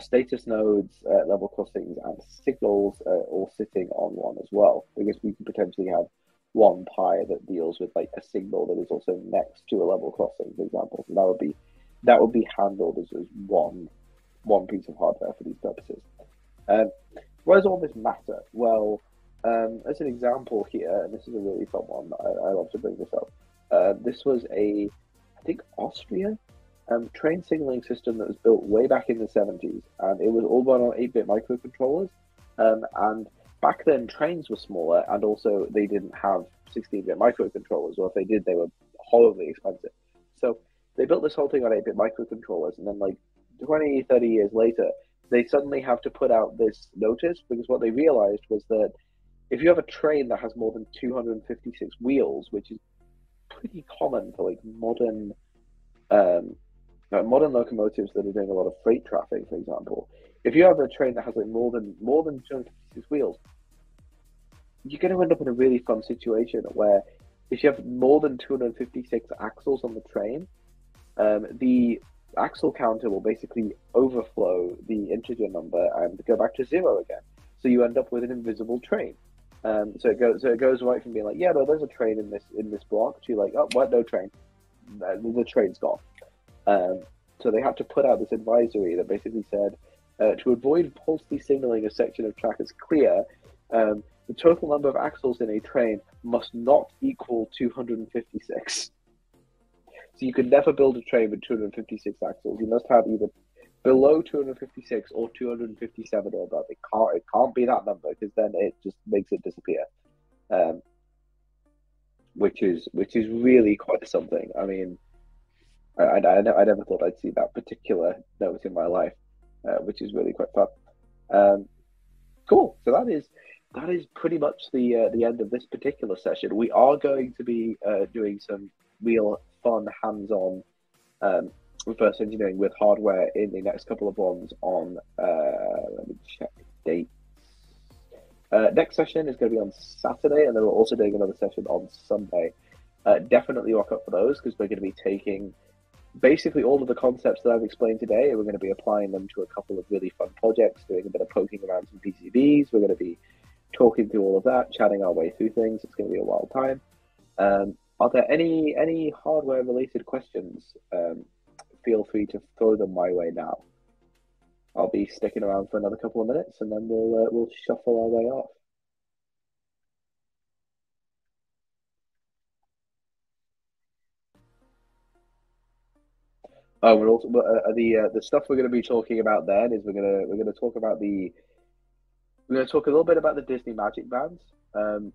status nodes, uh, level crossings, and signals uh, all sitting on one as well, because we could potentially have one Pi that deals with like a signal that is also next to a level crossing, for example. So that would be that would be handled as, as one one piece of hardware for these purposes. Um, why does all this matter? Well, um, as an example here, and this is a really fun one, I, I love to bring this up. Uh, this was a, I think Austria um, train signaling system that was built way back in the 70s, and it was all run on 8-bit microcontrollers. Um, and back then, trains were smaller, and also they didn't have 16-bit microcontrollers, or if they did, they were horribly expensive. So they built this whole thing on 8-bit microcontrollers, and then like 20, 30 years later, they suddenly have to put out this notice because what they realized was that if you have a train that has more than 256 wheels, which is pretty common for like modern um, modern locomotives that are doing a lot of freight traffic, for example, if you have a train that has like more than more than 256 wheels, you're going to end up in a really fun situation where if you have more than 256 axles on the train, um, the axle counter will basically overflow the integer number and go back to zero again. So you end up with an invisible train. Um, so it goes so it goes right from being like, yeah, no, there's a train in this in this block to like, oh, what, no train, uh, the train's gone. Um, so they had to put out this advisory that basically said, uh, to avoid falsely signaling a section of track as clear, um, the total number of axles in a train must not equal 256. So you could never build a train with 256 axles. You must have either below 256 or 257 or above. It can't it can't be that number because then it just makes it disappear. Um, which is which is really quite something. I mean, I, I, I never thought I'd see that particular note in my life, uh, which is really quite fun. Um, cool. So that is that is pretty much the uh, the end of this particular session. We are going to be uh, doing some real fun, hands-on um, reverse engineering with hardware in the next couple of ones on. Uh, let me check dates. Uh, next session is going to be on Saturday, and then we're also doing another session on Sunday. Uh, definitely rock up for those because we're going to be taking basically all of the concepts that I've explained today, and we're going to be applying them to a couple of really fun projects, doing a bit of poking around some PCBs. We're going to be talking through all of that, chatting our way through things. It's going to be a wild time. Um, are there any any hardware related questions? Um, feel free to throw them my way now. I'll be sticking around for another couple of minutes, and then we'll uh, we'll shuffle our way off. Oh, we're also uh, the uh, the stuff we're going to be talking about then is we're gonna we're gonna talk about the we're to talk a little bit about the Disney Magic Bands, um,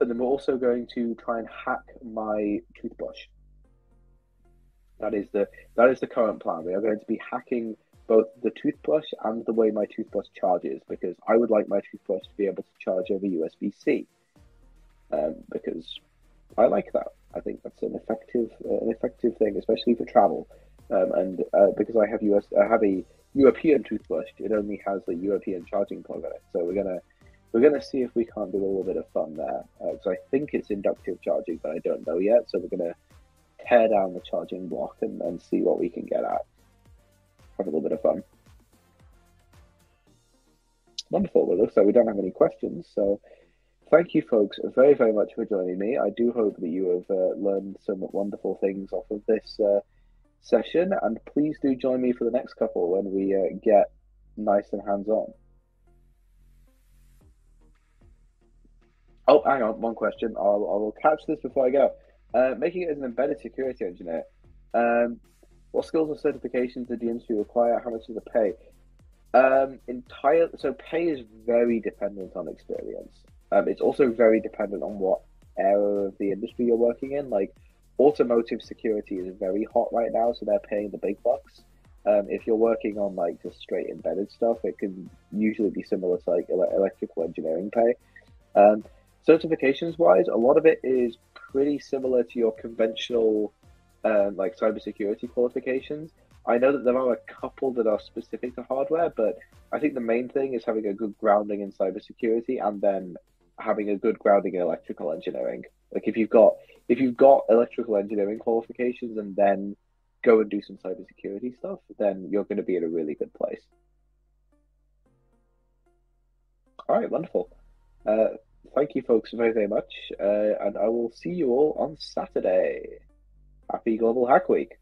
and then we're also going to try and hack my toothbrush. That is the that is the current plan. We are going to be hacking both the toothbrush and the way my toothbrush charges because I would like my toothbrush to be able to charge over USB C. Um, because I like that. I think that's an effective uh, an effective thing, especially for travel. Um, and uh, because I have US, I have a European toothbrush. It only has the European charging plug on it. So we're gonna we're gonna see if we can't do a little bit of fun there. Uh, I think it's inductive charging, but I don't know yet. So we're gonna tear down the charging block and, and see what we can get at. Have a little bit of fun. Wonderful. Well, it looks like we don't have any questions. So thank you, folks, very, very much for joining me. I do hope that you have uh, learned some wonderful things off of this uh, session, and please do join me for the next couple when we uh, get nice and hands on. Oh, hang on, one question. I'll, I will catch this before I go. Uh, making it as an embedded security engineer, um, what skills or certifications did the industry require? How much is the pay? Um, entire so pay is very dependent on experience. Um, it's also very dependent on what area of the industry you're working in. Like automotive security is very hot right now, so they're paying the big bucks. Um, if you're working on like just straight embedded stuff, it can usually be similar to like electrical engineering pay. Um, certifications wise, a lot of it is pretty similar to your conventional um, like cybersecurity qualifications. I know that there are a couple that are specific to hardware, but I think the main thing is having a good grounding in cybersecurity and then having a good grounding in electrical engineering. Like if you've got if you've got electrical engineering qualifications and then go and do some cybersecurity stuff, then you're going to be in a really good place. All right, wonderful. Uh, thank you, folks, very, very much. Uh, and I will see you all on Saturday. Happy Global Hack Week.